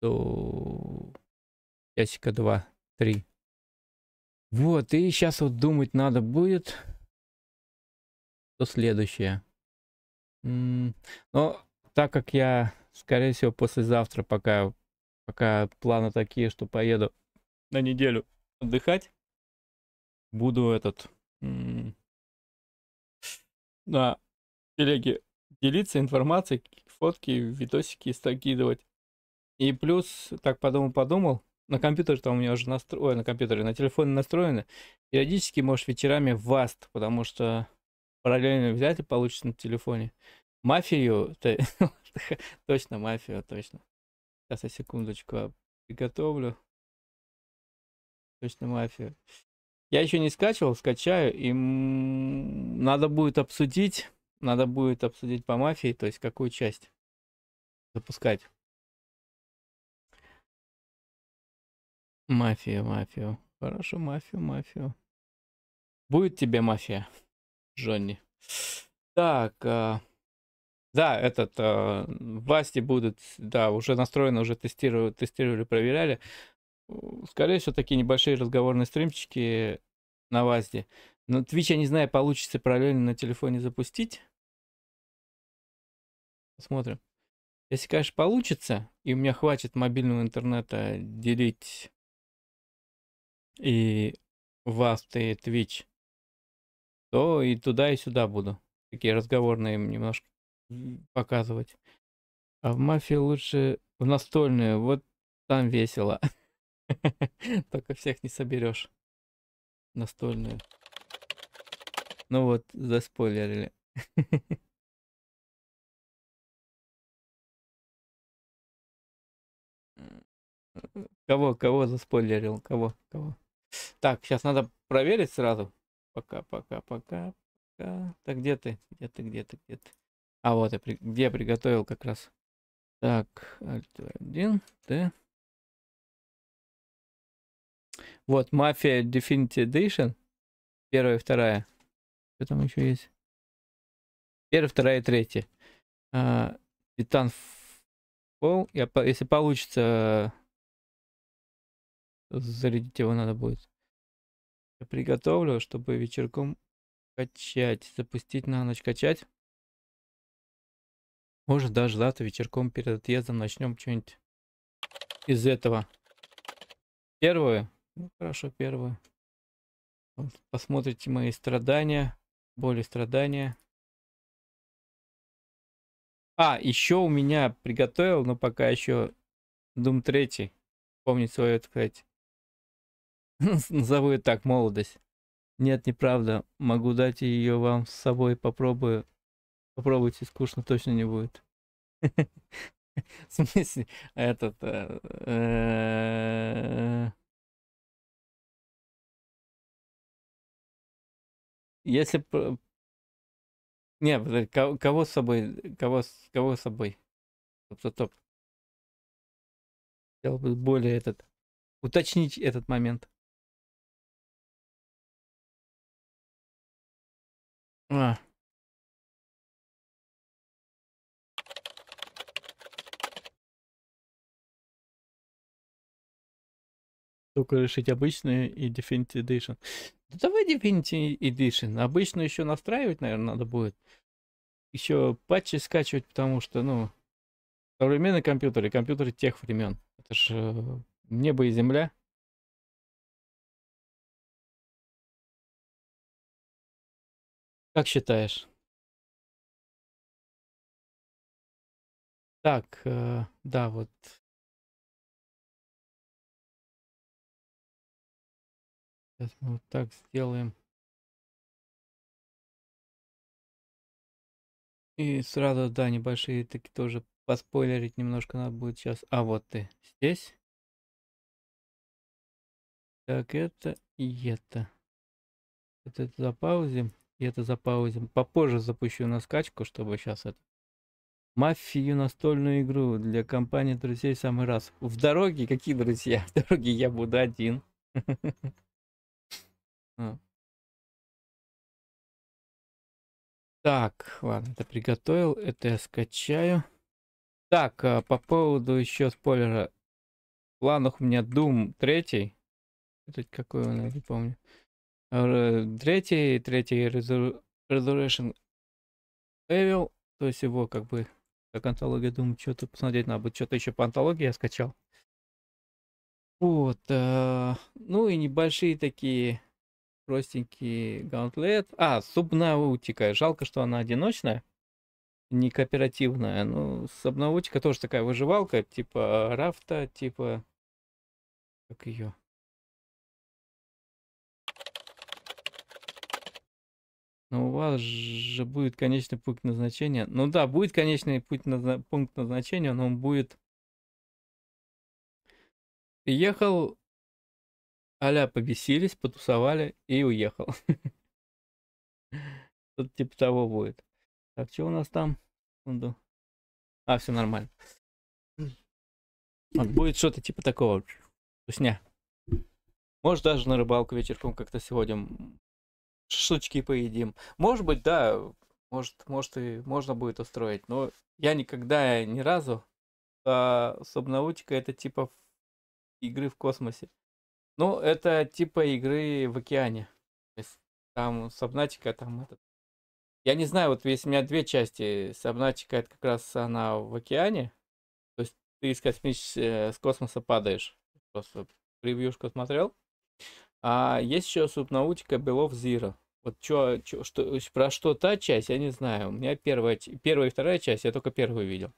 До часика два, три. Вот, и сейчас вот думать надо будет, что следующее. Но так как я, скорее всего, послезавтра, пока Пока планы такие, что поеду на неделю отдыхать. Буду этот на телеге делиться информацией, фотки, видосики скидывать. И плюс, так подумал-подумал, на компьютере там у меня уже настроено, на компьютере, на телефоне настроено. Периодически можешь вечерами в Vast, потому что параллельно взять и получится на телефоне. Мафию, [laughs] точно мафию, точно. Сейчас я секундочку приготовлю. Точно мафия. Я еще не скачивал, скачаю, и надо будет обсудить, надо будет обсудить по мафии, то есть какую часть запускать. Мафия, мафию. Хорошо, мафию, мафию. Будет тебе мафия, Джонни. Так, а, да, этот э, власти будут, да, уже настроено, уже тестировали, тестировали, проверяли. Скорее всего, такие небольшие разговорные стримчики на ВАЗде. Но Twitch, я не знаю, получится параллельно на телефоне запустить. Посмотрим. Если, конечно, получится, и у меня хватит мобильного интернета делить и ВАЗд, и Twitch, то и туда, и сюда буду. Такие разговорные немножко показывать. А в мафии лучше в настольную. Вот там весело. [laughs] Только всех не соберешь. Настольную. Ну вот, заспойлерили. [laughs] Кого, кого заспойлерил? Кого, кого? Так, сейчас надо проверить сразу. Пока, пока, пока, пока. Так, где ты? Где ты, где ты, где ты? А вот я, я приготовил как раз. Так, Alt-1, Т. Вот, Mafia Definitive Edition. Первая и вторая. Что там еще есть? Первая, вторая и третья. А, Фол. Я, если получится Зарядить его надо будет. Я приготовлю, чтобы вечерком качать. Запустить на ночь качать. Может, даже завтра вечерком перед отъездом начнем что-нибудь из этого. Первую? Ну, хорошо, первую. Посмотрите мои страдания, боли, страдания. А, еще у меня приготовил, но пока еще Doom 3. Помнить свою, так сказать, [laughs] назову ее так, молодость. Нет, неправда. Могу дать ее вам с собой, попробую. Попробуйте, скучно точно не будет. [laughs] В смысле, этот... Э, э, если... Не, кого с собой? Кого, кого с собой? Стоп, Хотел бы более этот... Уточнить этот момент. А. Только решить обычную и Definitive Edition. Да давай Definitive Edition. Обычно еще настраивать, наверное, надо будет. Еще патчи скачивать, потому что, ну, современные компьютеры, компьютеры тех времен. Это же небо и земля. Как считаешь? Так, э, да, вот. Сейчас мы вот так сделаем. И сразу, да, небольшие такие тоже поспойлерить немножко надо будет сейчас. А вот ты здесь. Так, это и это. Вот это запаузим. И это запаузим. Попозже запущу на скачку, чтобы сейчас это... Мафию настольную игру для компании друзей самый раз. В дороге? Какие друзья? [laughs] В дороге я буду один. [laughs] А. Так, ладно, это приготовил, это я скачаю. Так, а по поводу еще спойлера. В планах у меня Doom 3. Это какой он, я не помню. Третий, третий Resurrection Evil, то есть его как бы как антология, думаю, что-то посмотреть надо. Что-то еще по антологии я скачал. Вот. Э, ну и небольшие такие простенькие гаунтлет. А, субнаутика. Жалко, что она одиночная, не кооперативная. Ну, субнаутика тоже такая выживалка, типа рафта, типа... Как ее? Но у вас же будет конечный пункт назначения. Ну да, будет конечный путь назна... пункт назначения, но он будет... Приехал, аля побесились, потусовали и уехал. [laughs] Тут типа того будет. Так, что у нас там? А, все нормально. Вот будет что-то типа такого. Тусня. Может даже на рыбалку вечерком как-то сегодня шашлычки поедим. Может быть, да, может, может и можно будет устроить, но я никогда ни разу а Субнаутика это типа игры в космосе. Ну, это типа игры в океане. То есть там Сабнатика, там этот. Я не знаю, вот есть у меня две части. Сабнатика это как раз она в океане. То есть ты из, космич... Э, с космоса падаешь. Просто превьюшку смотрел. А есть еще субнаутика Белов Зира. Вот чё, чё, что, про что та часть, я не знаю. У меня первая, первая и вторая часть, я только первую видел.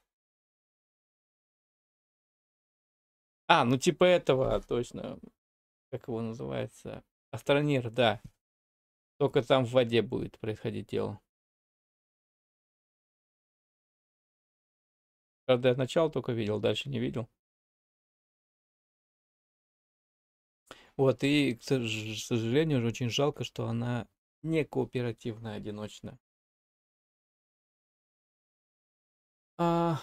А, ну типа этого, точно. Как его называется? Астронир, да. Только там в воде будет происходить дело. Правда, я начало только видел, дальше не видел. Вот, и, к сожалению, очень жалко, что она не кооперативная, одиночная. А,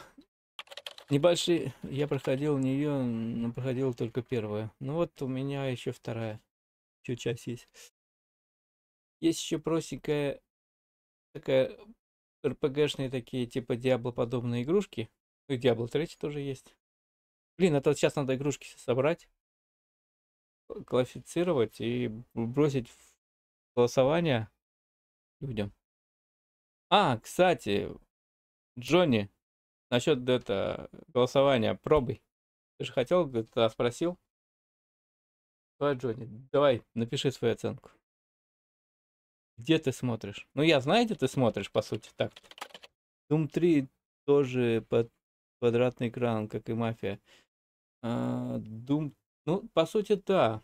небольшие, я проходил нее, но проходил только первая. Ну вот у меня еще вторая, еще часть есть. Есть еще простенькая такая РПГшные такие, типа Диабло подобные игрушки. И Диабло 3 тоже есть. Блин, это вот сейчас надо игрушки собрать классифицировать и бросить в голосование людям. А, кстати, Джонни, насчет это голосования, пробуй. Ты же хотел, ты спросил? Давай, Джонни, давай, напиши свою оценку. Где ты смотришь? Ну, я знаю, где ты смотришь, по сути, так. Doom 3 тоже под квадратный экран, как и Мафия. А, Doom... Ну, по сути, да.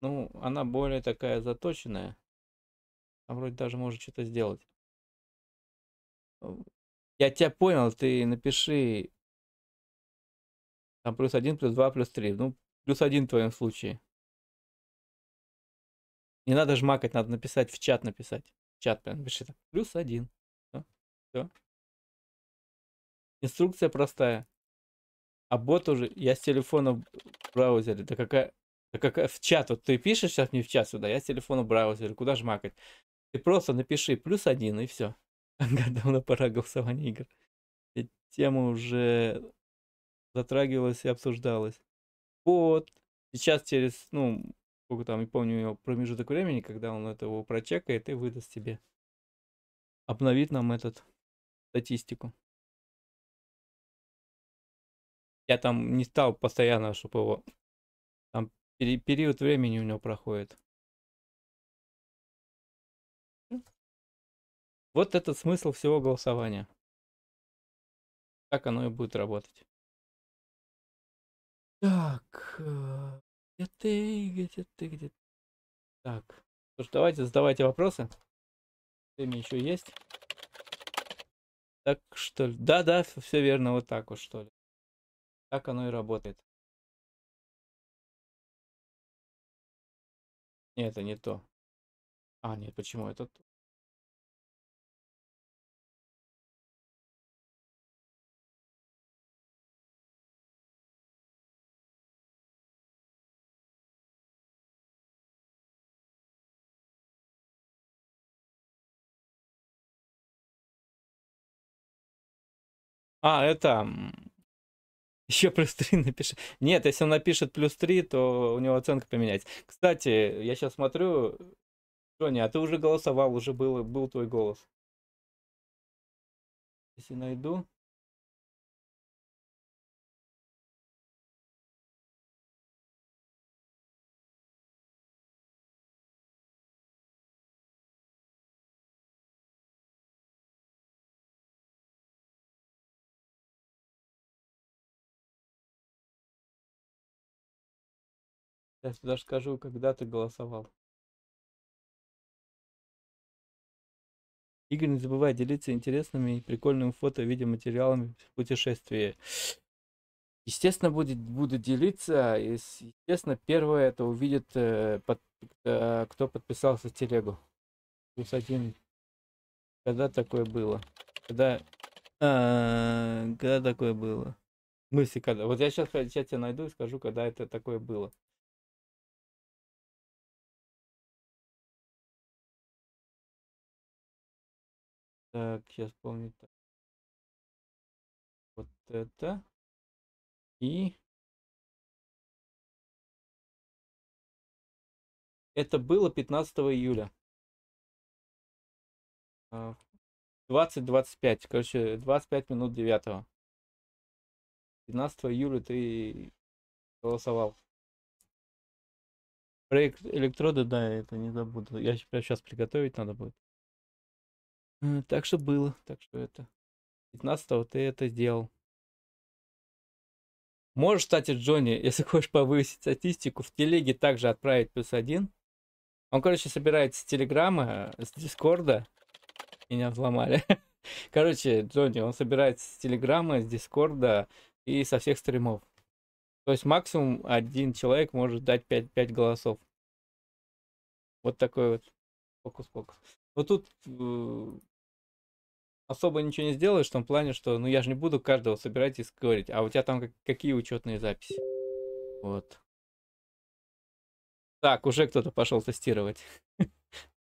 Ну, она более такая заточенная. Там вроде даже может что-то сделать. Я тебя понял, ты напиши там плюс один, плюс два, плюс три. Ну, плюс один в твоем случае. Не надо жмакать, надо написать в чат написать. В чат прям напиши так. Плюс один. Все. Все. Инструкция простая. А бот уже, я с телефона в браузере. Да какая, да какая в чат. Вот ты пишешь сейчас не в чат сюда, я с телефона в браузере. Куда жмакать? Ты просто напиши плюс один и все. [laughs] Давно пора голосования игр. И тема уже затрагивалась и обсуждалась. Вот. Сейчас через, ну, сколько там, не помню, промежуток времени, когда он этого прочекает и выдаст тебе. Обновит нам этот статистику. Я там не стал постоянно, чтобы его... Там пери период времени у него проходит. Вот этот смысл всего голосования. Так оно и будет работать. Так, э, где ты, где ты, где ты? Так, ж, давайте задавайте вопросы. Время еще есть. Так что ли? Да, да, все верно, вот так вот что ли. Так оно и работает. Нет, это не то. А, нет, почему это то? А, это... Еще плюс 3 [laughs] напиши. Нет, если он напишет плюс 3, то у него оценка поменяется. Кстати, я сейчас смотрю, Джонни, а ты уже голосовал, уже был, был твой голос. Если найду. Я даже скажу, когда ты голосовал. Игорь, не забывай делиться интересными и прикольными фото, видеоматериалами в путешествии. Естественно, будет, буду делиться. Естественно, первое это увидит, э, под, э, кто подписался в телегу. Плюс один. Когда такое было? Когда, а, когда такое было? В смысле, когда? Вот я сейчас, сейчас тебя найду и скажу, когда это такое было. Так, сейчас помню. Вот это. И... Это было 15 июля. 20-25. А, короче, 25 минут 9. 15 июля ты голосовал. Проект электроды, да, это не забуду. Я сейчас приготовить надо будет. Э, так что было. Так что это. 15 ты это сделал. Можешь, кстати, Джонни, [laughs] если хочешь повысить статистику, в телеге также отправить плюс один. Он, короче, собирается с Телеграма, с Дискорда. Меня взломали. [laughs] Короче, Джонни, он собирается с Телеграма, с Дискорда и со всех стримов. То есть максимум один человек может дать 5, 5 голосов. Вот такой вот фокус-фокус. Но тут э, особо ничего не сделаешь в том плане, что ну я же не буду каждого собирать и скорить, а у тебя там как, какие учетные записи. Вот. Так, уже кто-то пошел тестировать. [laughs]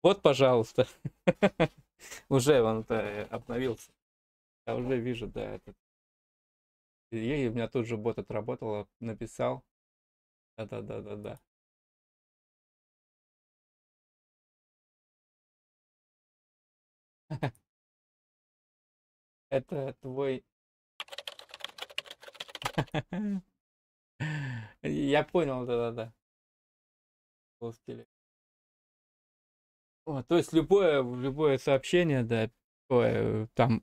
Вот, пожалуйста. [laughs] Уже он-то э, обновился. Я уже вижу, да, этот. И у меня тут же бот отработал, написал. Да-да-да-да-да. [laughs] Это твой... [laughs] Я понял, да-да-да. То есть любое, любое сообщение, да, ой, там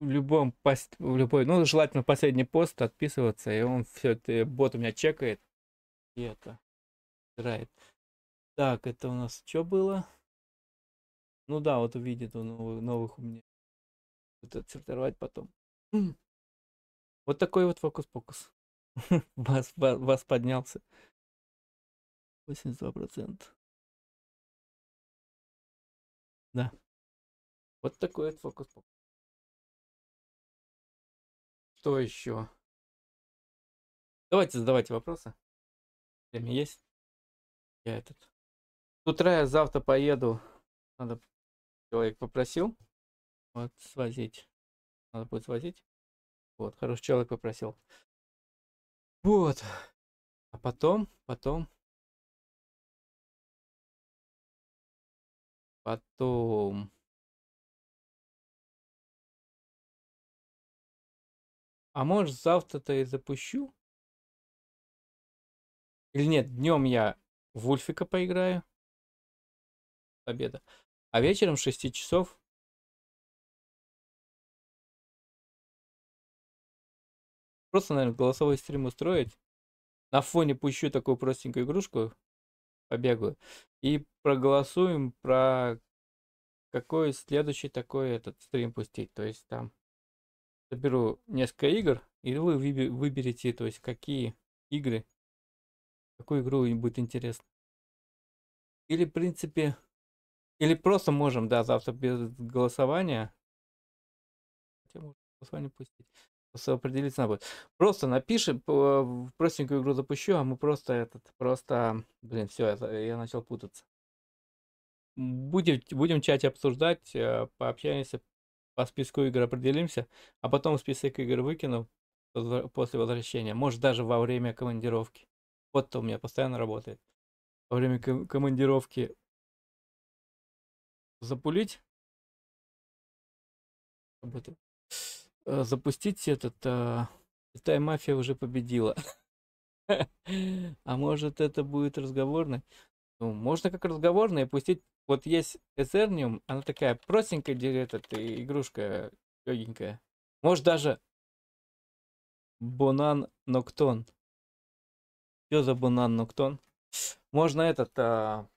в любом пост, в любой, ну, желательно последний пост отписываться, и он все это, бот у меня чекает, и это, играет. Так, это у нас что было? Ну да, вот увидит он новых, новых у меня. Будет отсортировать потом. Вот такой вот фокус-покус. [laughs] вас, вас, вас поднялся. 82%. Да. Вот такой вот фокус-покус. Что еще? Давайте задавайте вопросы. Время есть? Я этот. С утра я завтра поеду. Надо человек попросил. Вот, свозить. Надо будет свозить. Вот, хороший человек попросил. Вот. А потом, потом. Потом. А может завтра-то и запущу? Или нет, днем я в Ульфика поиграю. Победа. А вечером 6 часов Просто, наверное, голосовой стрим устроить. На фоне пущу такую простенькую игрушку. Побегаю. И проголосуем про какой следующий такой этот стрим пустить. То есть там соберу несколько игр, и вы выберете, то есть какие игры, какую игру им будет интересно. Или, в принципе, или просто можем, да, завтра без голосования. Хотя можно голосование пустить. Просто определиться надо будет. Просто напишем, простенькую игру запущу, а мы просто этот, просто, блин, все, я начал путаться. Будем, будем в чате обсуждать, э, пообщаемся, по списку игр определимся, а потом список игр выкину после возвращения. Может, даже во время командировки. Вот-то у меня постоянно работает. Во время командировки запулить. Э, запустить этот... А, Китай мафия уже победила. [laughs] А может это будет разговорный? Ну, можно как разговорный пустить. Вот есть Этерниум, она такая простенькая этот, игрушка легенькая. Может даже Бонан Ноктон. Что за Бонан Ноктон? Можно этот, а,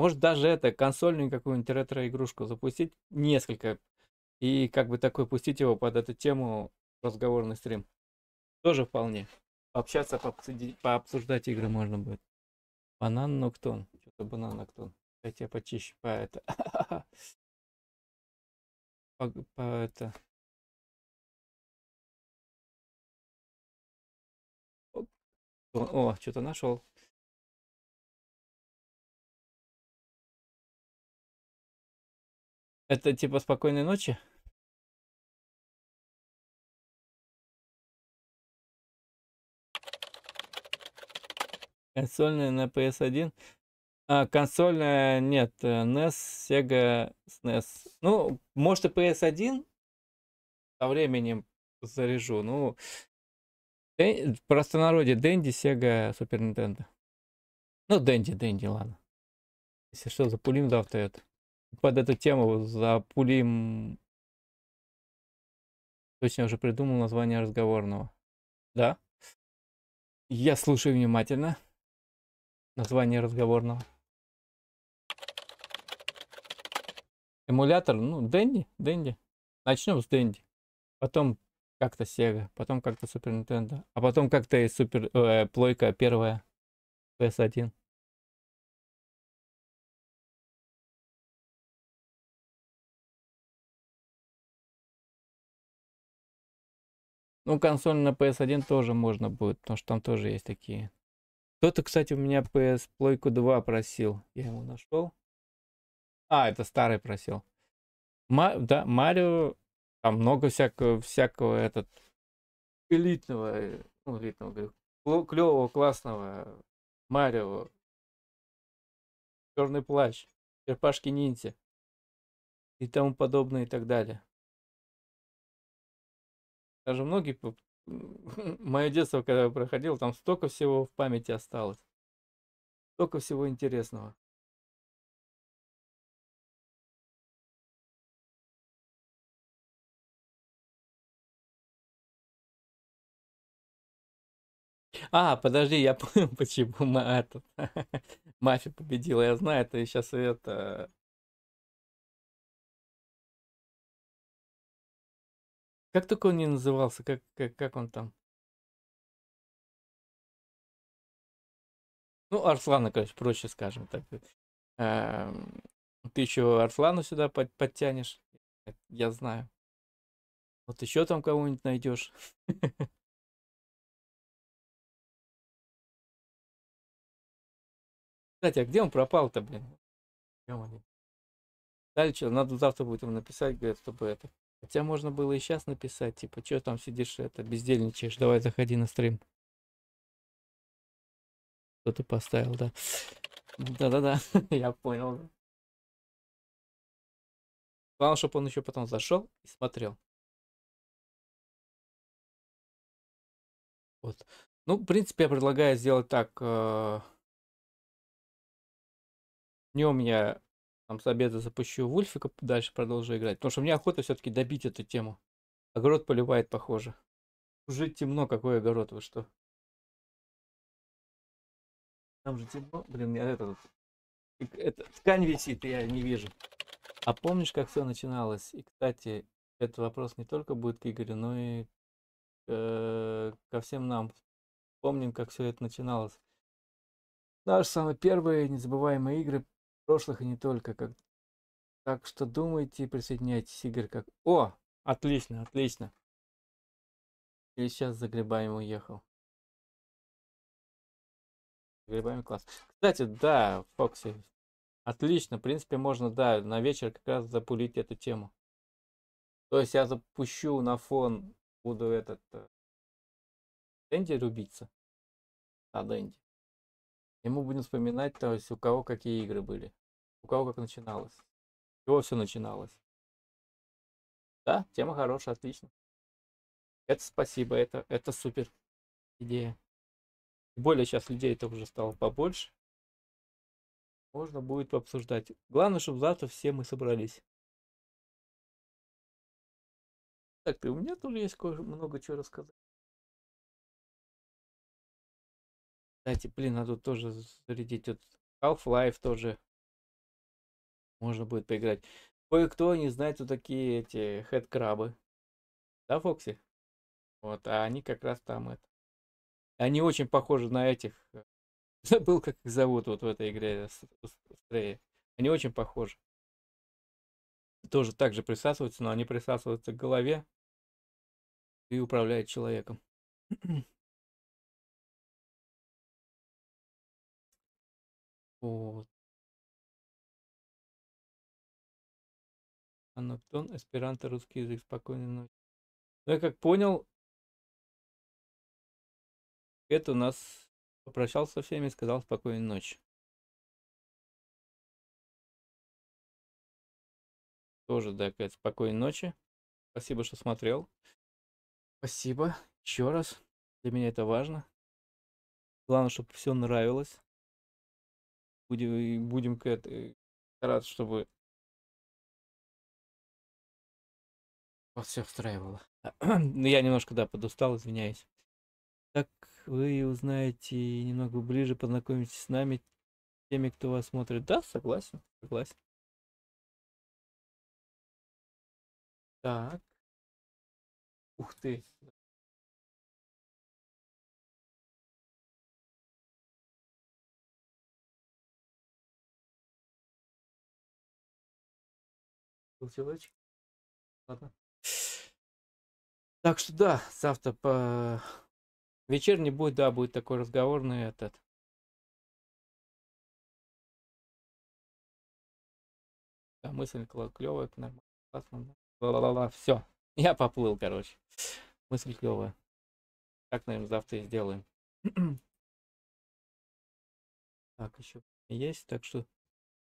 может даже это, консольную какую-нибудь ретро-игрушку запустить, несколько, и как бы такой пустить его под эту тему разговорный стрим. Тоже вполне. Пообщаться, пообсудить, пообсуждать игры можно будет. Банан Ноктон. Что-то банан Ноктон. Дайте я почищу по это. [laughs] По, по это. О, что-то нашел. Это типа спокойной ночи? Консольная на PS1. А, консольная, нет, NES, Sega, SNES. Ну, может и PS1 со временем заряжу. Ну, в простонародье Дэнди, Sega, Супер Nintendo. Ну, Дэнди, Дэнди, ладно. Если что, запулим завтра это под эту тему запулим... Точно уже придумал название разговорного. Да? Я слушаю внимательно. Название разговорного. Эмулятор, ну, Дэнди, Дэнди. Начнем с Дэнди. Потом как-то Sega, потом как-то Супер Nintendo, а потом как-то и Супер э, Плойка первая PS1. Ну, консоль на PS1 тоже можно будет, потому что там тоже есть такие. Кто-то, кстати, у меня PS Плойку 2 просил. Я ему нашел. А, это старый просил. Ма да, Марио, там много всякого, всякого этот элитного, э, ну, элитного, говорю, клевого, классного Марио. Черный плащ, черпашки ниндзя. и тому подобное и так далее. Даже многие, [laughs] мое детство, когда я проходил, там столько всего в памяти осталось. Столько всего интересного. А, подожди, я [laughs] понял, почему этот, [laughs] мафия победила. Я знаю, это сейчас это... Как только он не назывался, как, как, как он там? Ну, Арслана, короче, проще скажем так. Эм, Ты еще Арслану сюда под- подтянешь, э, я знаю. Вот еще там кого-нибудь найдешь. [laughs] Кстати, а где он пропал-то, блин? Дальше, надо завтра будет ему написать, говорят, чтобы это. Хотя можно было и сейчас написать, типа, что там сидишь, это, бездельничаешь, давай заходи на стрим. Кто-то поставил, да. Да-да-да, [laughs] я понял. Главное, чтобы он еще потом зашел и смотрел. Вот. Ну, в принципе, я предлагаю сделать так. э, Днем я там с обеда запущу Вульфика, дальше продолжу играть. Потому что мне охота все-таки добить эту тему. Огород поливает, похоже. Уже темно, какой огород, вы что? Там же темно. Блин, я этот... это, ткань висит, я не вижу. А помнишь, как все начиналось? И, кстати, этот вопрос не только будет к Игорю, но и э, ко всем нам. Помним, как все это начиналось. Наши самые первые незабываемые игры прошлых и не только. Как... Так что думайте, присоединяйтесь, Игорь, как... О, отлично, отлично. Я сейчас за грибами уехал. За грибами класс. Кстати, да, Фокси, отлично. В принципе, можно, да, на вечер как раз запулить эту тему. То есть я запущу на фон, буду этот... э, Дэнди рубиться. А, Дэнди. И мы будем вспоминать, то есть у кого какие игры были. У кого как начиналось. С чего все начиналось. Да, тема хорошая, отлично. Это спасибо, это, это супер идея. Тем более сейчас людей это уже стало побольше. Можно будет пообсуждать. Главное, чтобы завтра все мы собрались. Так, и у меня тоже есть много чего рассказать. Кстати, блин, надо тоже зарядить. Вот Half-Life тоже можно будет поиграть. Кое-кто не знает, кто такие эти хэдкрабы. Да, Фокси? Вот, а они как раз там это. Они очень похожи на этих. э, [laughs] Забыл, как их зовут вот в этой игре с- с- Stray. Они очень похожи. Тоже так же присасываются, но они присасываются к голове и управляют человеком. [clears throat] Вот. Анатон, эсперанто, русский язык, спокойной ночи. Ну, я как понял, это у нас попрощался со всеми и сказал спокойной ночи. Тоже, да, какая спокойной ночи. Спасибо, что смотрел. Спасибо еще раз. Для меня это важно. Главное, чтобы все нравилось. Будем, будем к этой стараться, чтобы вас все устраивало. [clears throat] Ну, я немножко, да, подустал, извиняюсь. Так вы узнаете немного ближе, познакомитесь с нами, теми, кто вас смотрит. Да, согласен, согласен. Так. Ух ты. Был человечек. Ладно. Так что да, завтра по вечерний будет, да, будет такой разговорный этот. Да, мысль клевая, нормально, классно. Ла-ла-ла, все. [laughs] Я поплыл, короче. Мысль клевая. Так, наверное, завтра и сделаем. [clears throat] Так, еще есть, так что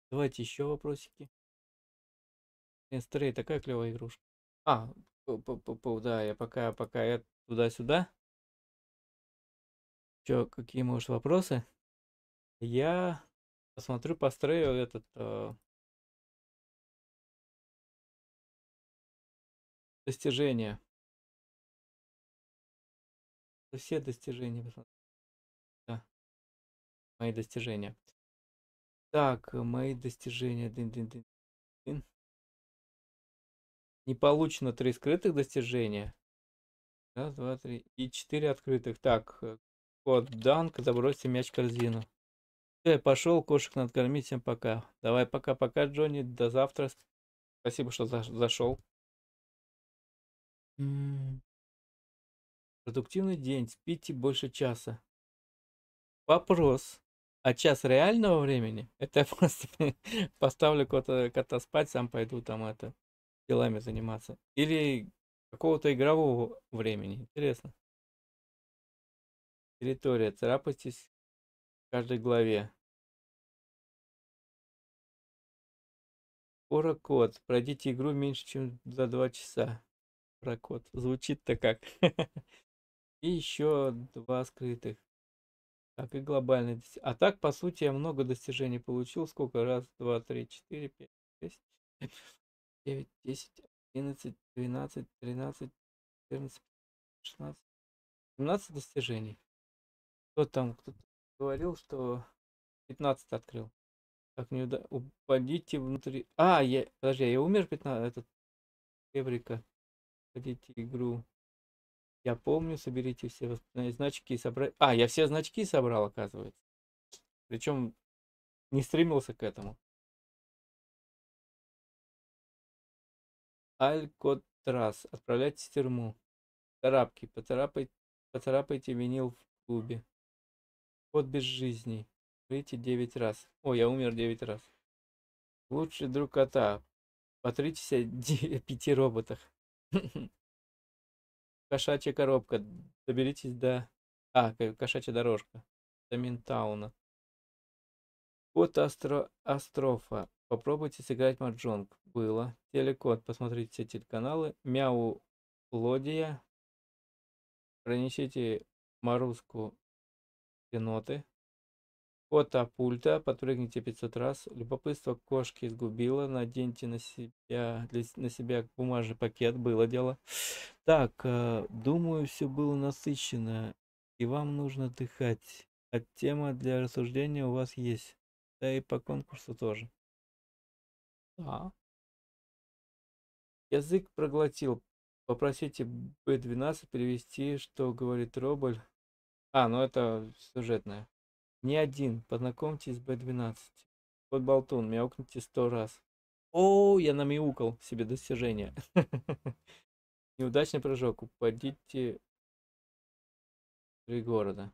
давайте еще вопросики. Стрей, такая клевая игрушка. А, да, я пока, пока я туда-сюда. Чё, какие, может, вопросы? Я посмотрю, построю этот э, достижения. Все достижения. Да. Мои достижения. Так, мои достижения. -дын -дын -дын. Не получено три скрытых достижения. Раз, два, три. И четыре открытых. Так, э, код Данк, забросьте мяч в корзину. Все, пошел, кошек надо кормить, всем пока. Давай, пока-пока, Джонни, до завтра. Спасибо, что за зашел. Продуктивный день, спите больше часа. Вопрос. А час реального времени? Это я [laughs] просто поставлю кота, кота спать, сам пойду там это делами заниматься. Или какого-то игрового времени. Интересно. Территория. Царапайтесь в каждой главе. Скоро Пройдите игру меньше, чем за два часа. Прокод. Звучит-то как. [laughs] И еще два скрытых. Так, и глобальный. А так, по сути, я много достижений получил. Сколько? Раз, два, три, четыре, пять, шесть, девять, десять, одиннадцать, двенадцать, тринадцать, четырнадцать, шестнадцать, семнадцать достижений. Кто там? Кто-то говорил, что 15 открыл. Так, не уда... Упадите внутри... А, я... Подожди, я умер 15... Этот... Эврика. Ходите игру. Я помню, соберите все воспоминания, значки и собрать. А, я все значки собрал, оказывается. Причем не стремился к этому. Алькотрас. Отправляйтесь в тюрьму. Тарапки. Поцарапайте, поцарапайте винил в клубе. Код без жизни. Умрите 9 раз. О, я умер 9 раз. Лучший друг кота. Потритесь о [laughs] пяти роботах. [laughs] Кошачья коробка. Доберитесь до... А, кошачья дорожка. До Минтауна. Код Астро... Астрофа. Попробуйте сыграть маджонг. Было. Телекод. Посмотрите все телеканалы. Мяу Лодия. Пронесите Маруску еноты. Фото пульта. Подпрыгните 500 раз. Любопытство кошки сгубило. Наденьте на себя, для, на себя бумажный пакет. Было дело. Так, э, думаю, все было насыщенно. И вам нужно отдыхать. А тема для рассуждения у вас есть. Да и по конкурсу тоже. Да. Язык проглотил. Попросите B12 перевести, что говорит Робль. А, ну это сюжетное. Не один. Познакомьтесь с B12. Вот болтун, мяукните сто раз. О, я намяукал себе достижение. [laughs] Неудачный прыжок. Упадите три города.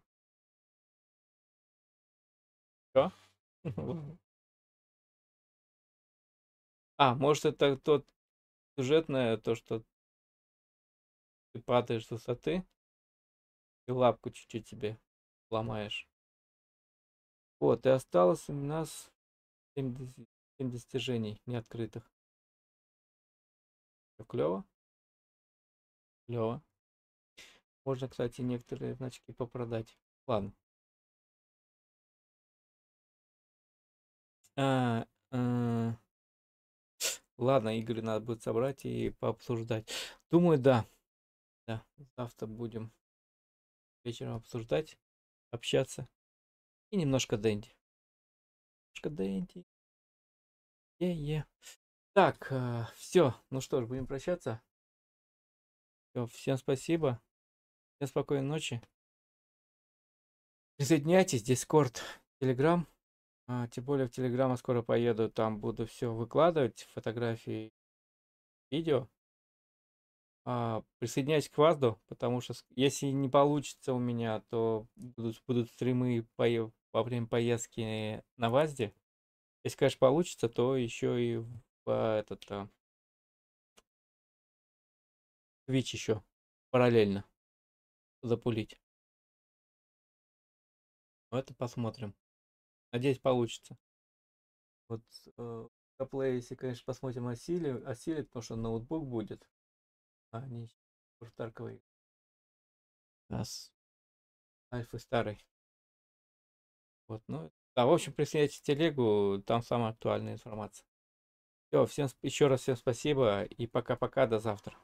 Что? [laughs] А, может это тот сюжетное, то, что ты падаешь с высоты и лапку чуть-чуть тебе ломаешь. Вот, и осталось у нас 7, 7 достижений неоткрытых. Клево? Клево. Можно, кстати, некоторые значки попродать. Ладно. А, а, ладно, игры надо будет собрать и пообсуждать. Думаю, да. Да, завтра будем вечером обсуждать, общаться. И немножко Дэнди. Немножко Дэнди. Е-е. Так, э, все. Ну что ж, будем прощаться. Всё, всем спасибо. Всем спокойной ночи. Присоединяйтесь, Дискорд, Телеграм. А, тем более в Телеграм скоро поеду, там буду все выкладывать, фотографии, видео. А, присоединяйтесь к Вазду, потому что если не получится у меня, то будут, будут стримы по, во время поездки на ВАЗде. Если, конечно, получится, то еще и в этот а, Twitch еще параллельно запулить. Но это посмотрим. Надеюсь, получится. Вот э, Play, если, конечно, посмотрим, осилит, осилит, потому что ноутбук будет. А не штарковый. Нас альфа старый. Вот, ну, да, в общем, присоединяйтесь к телегу, там самая актуальная информация. Все, всем еще раз всем спасибо и пока-пока, до завтра.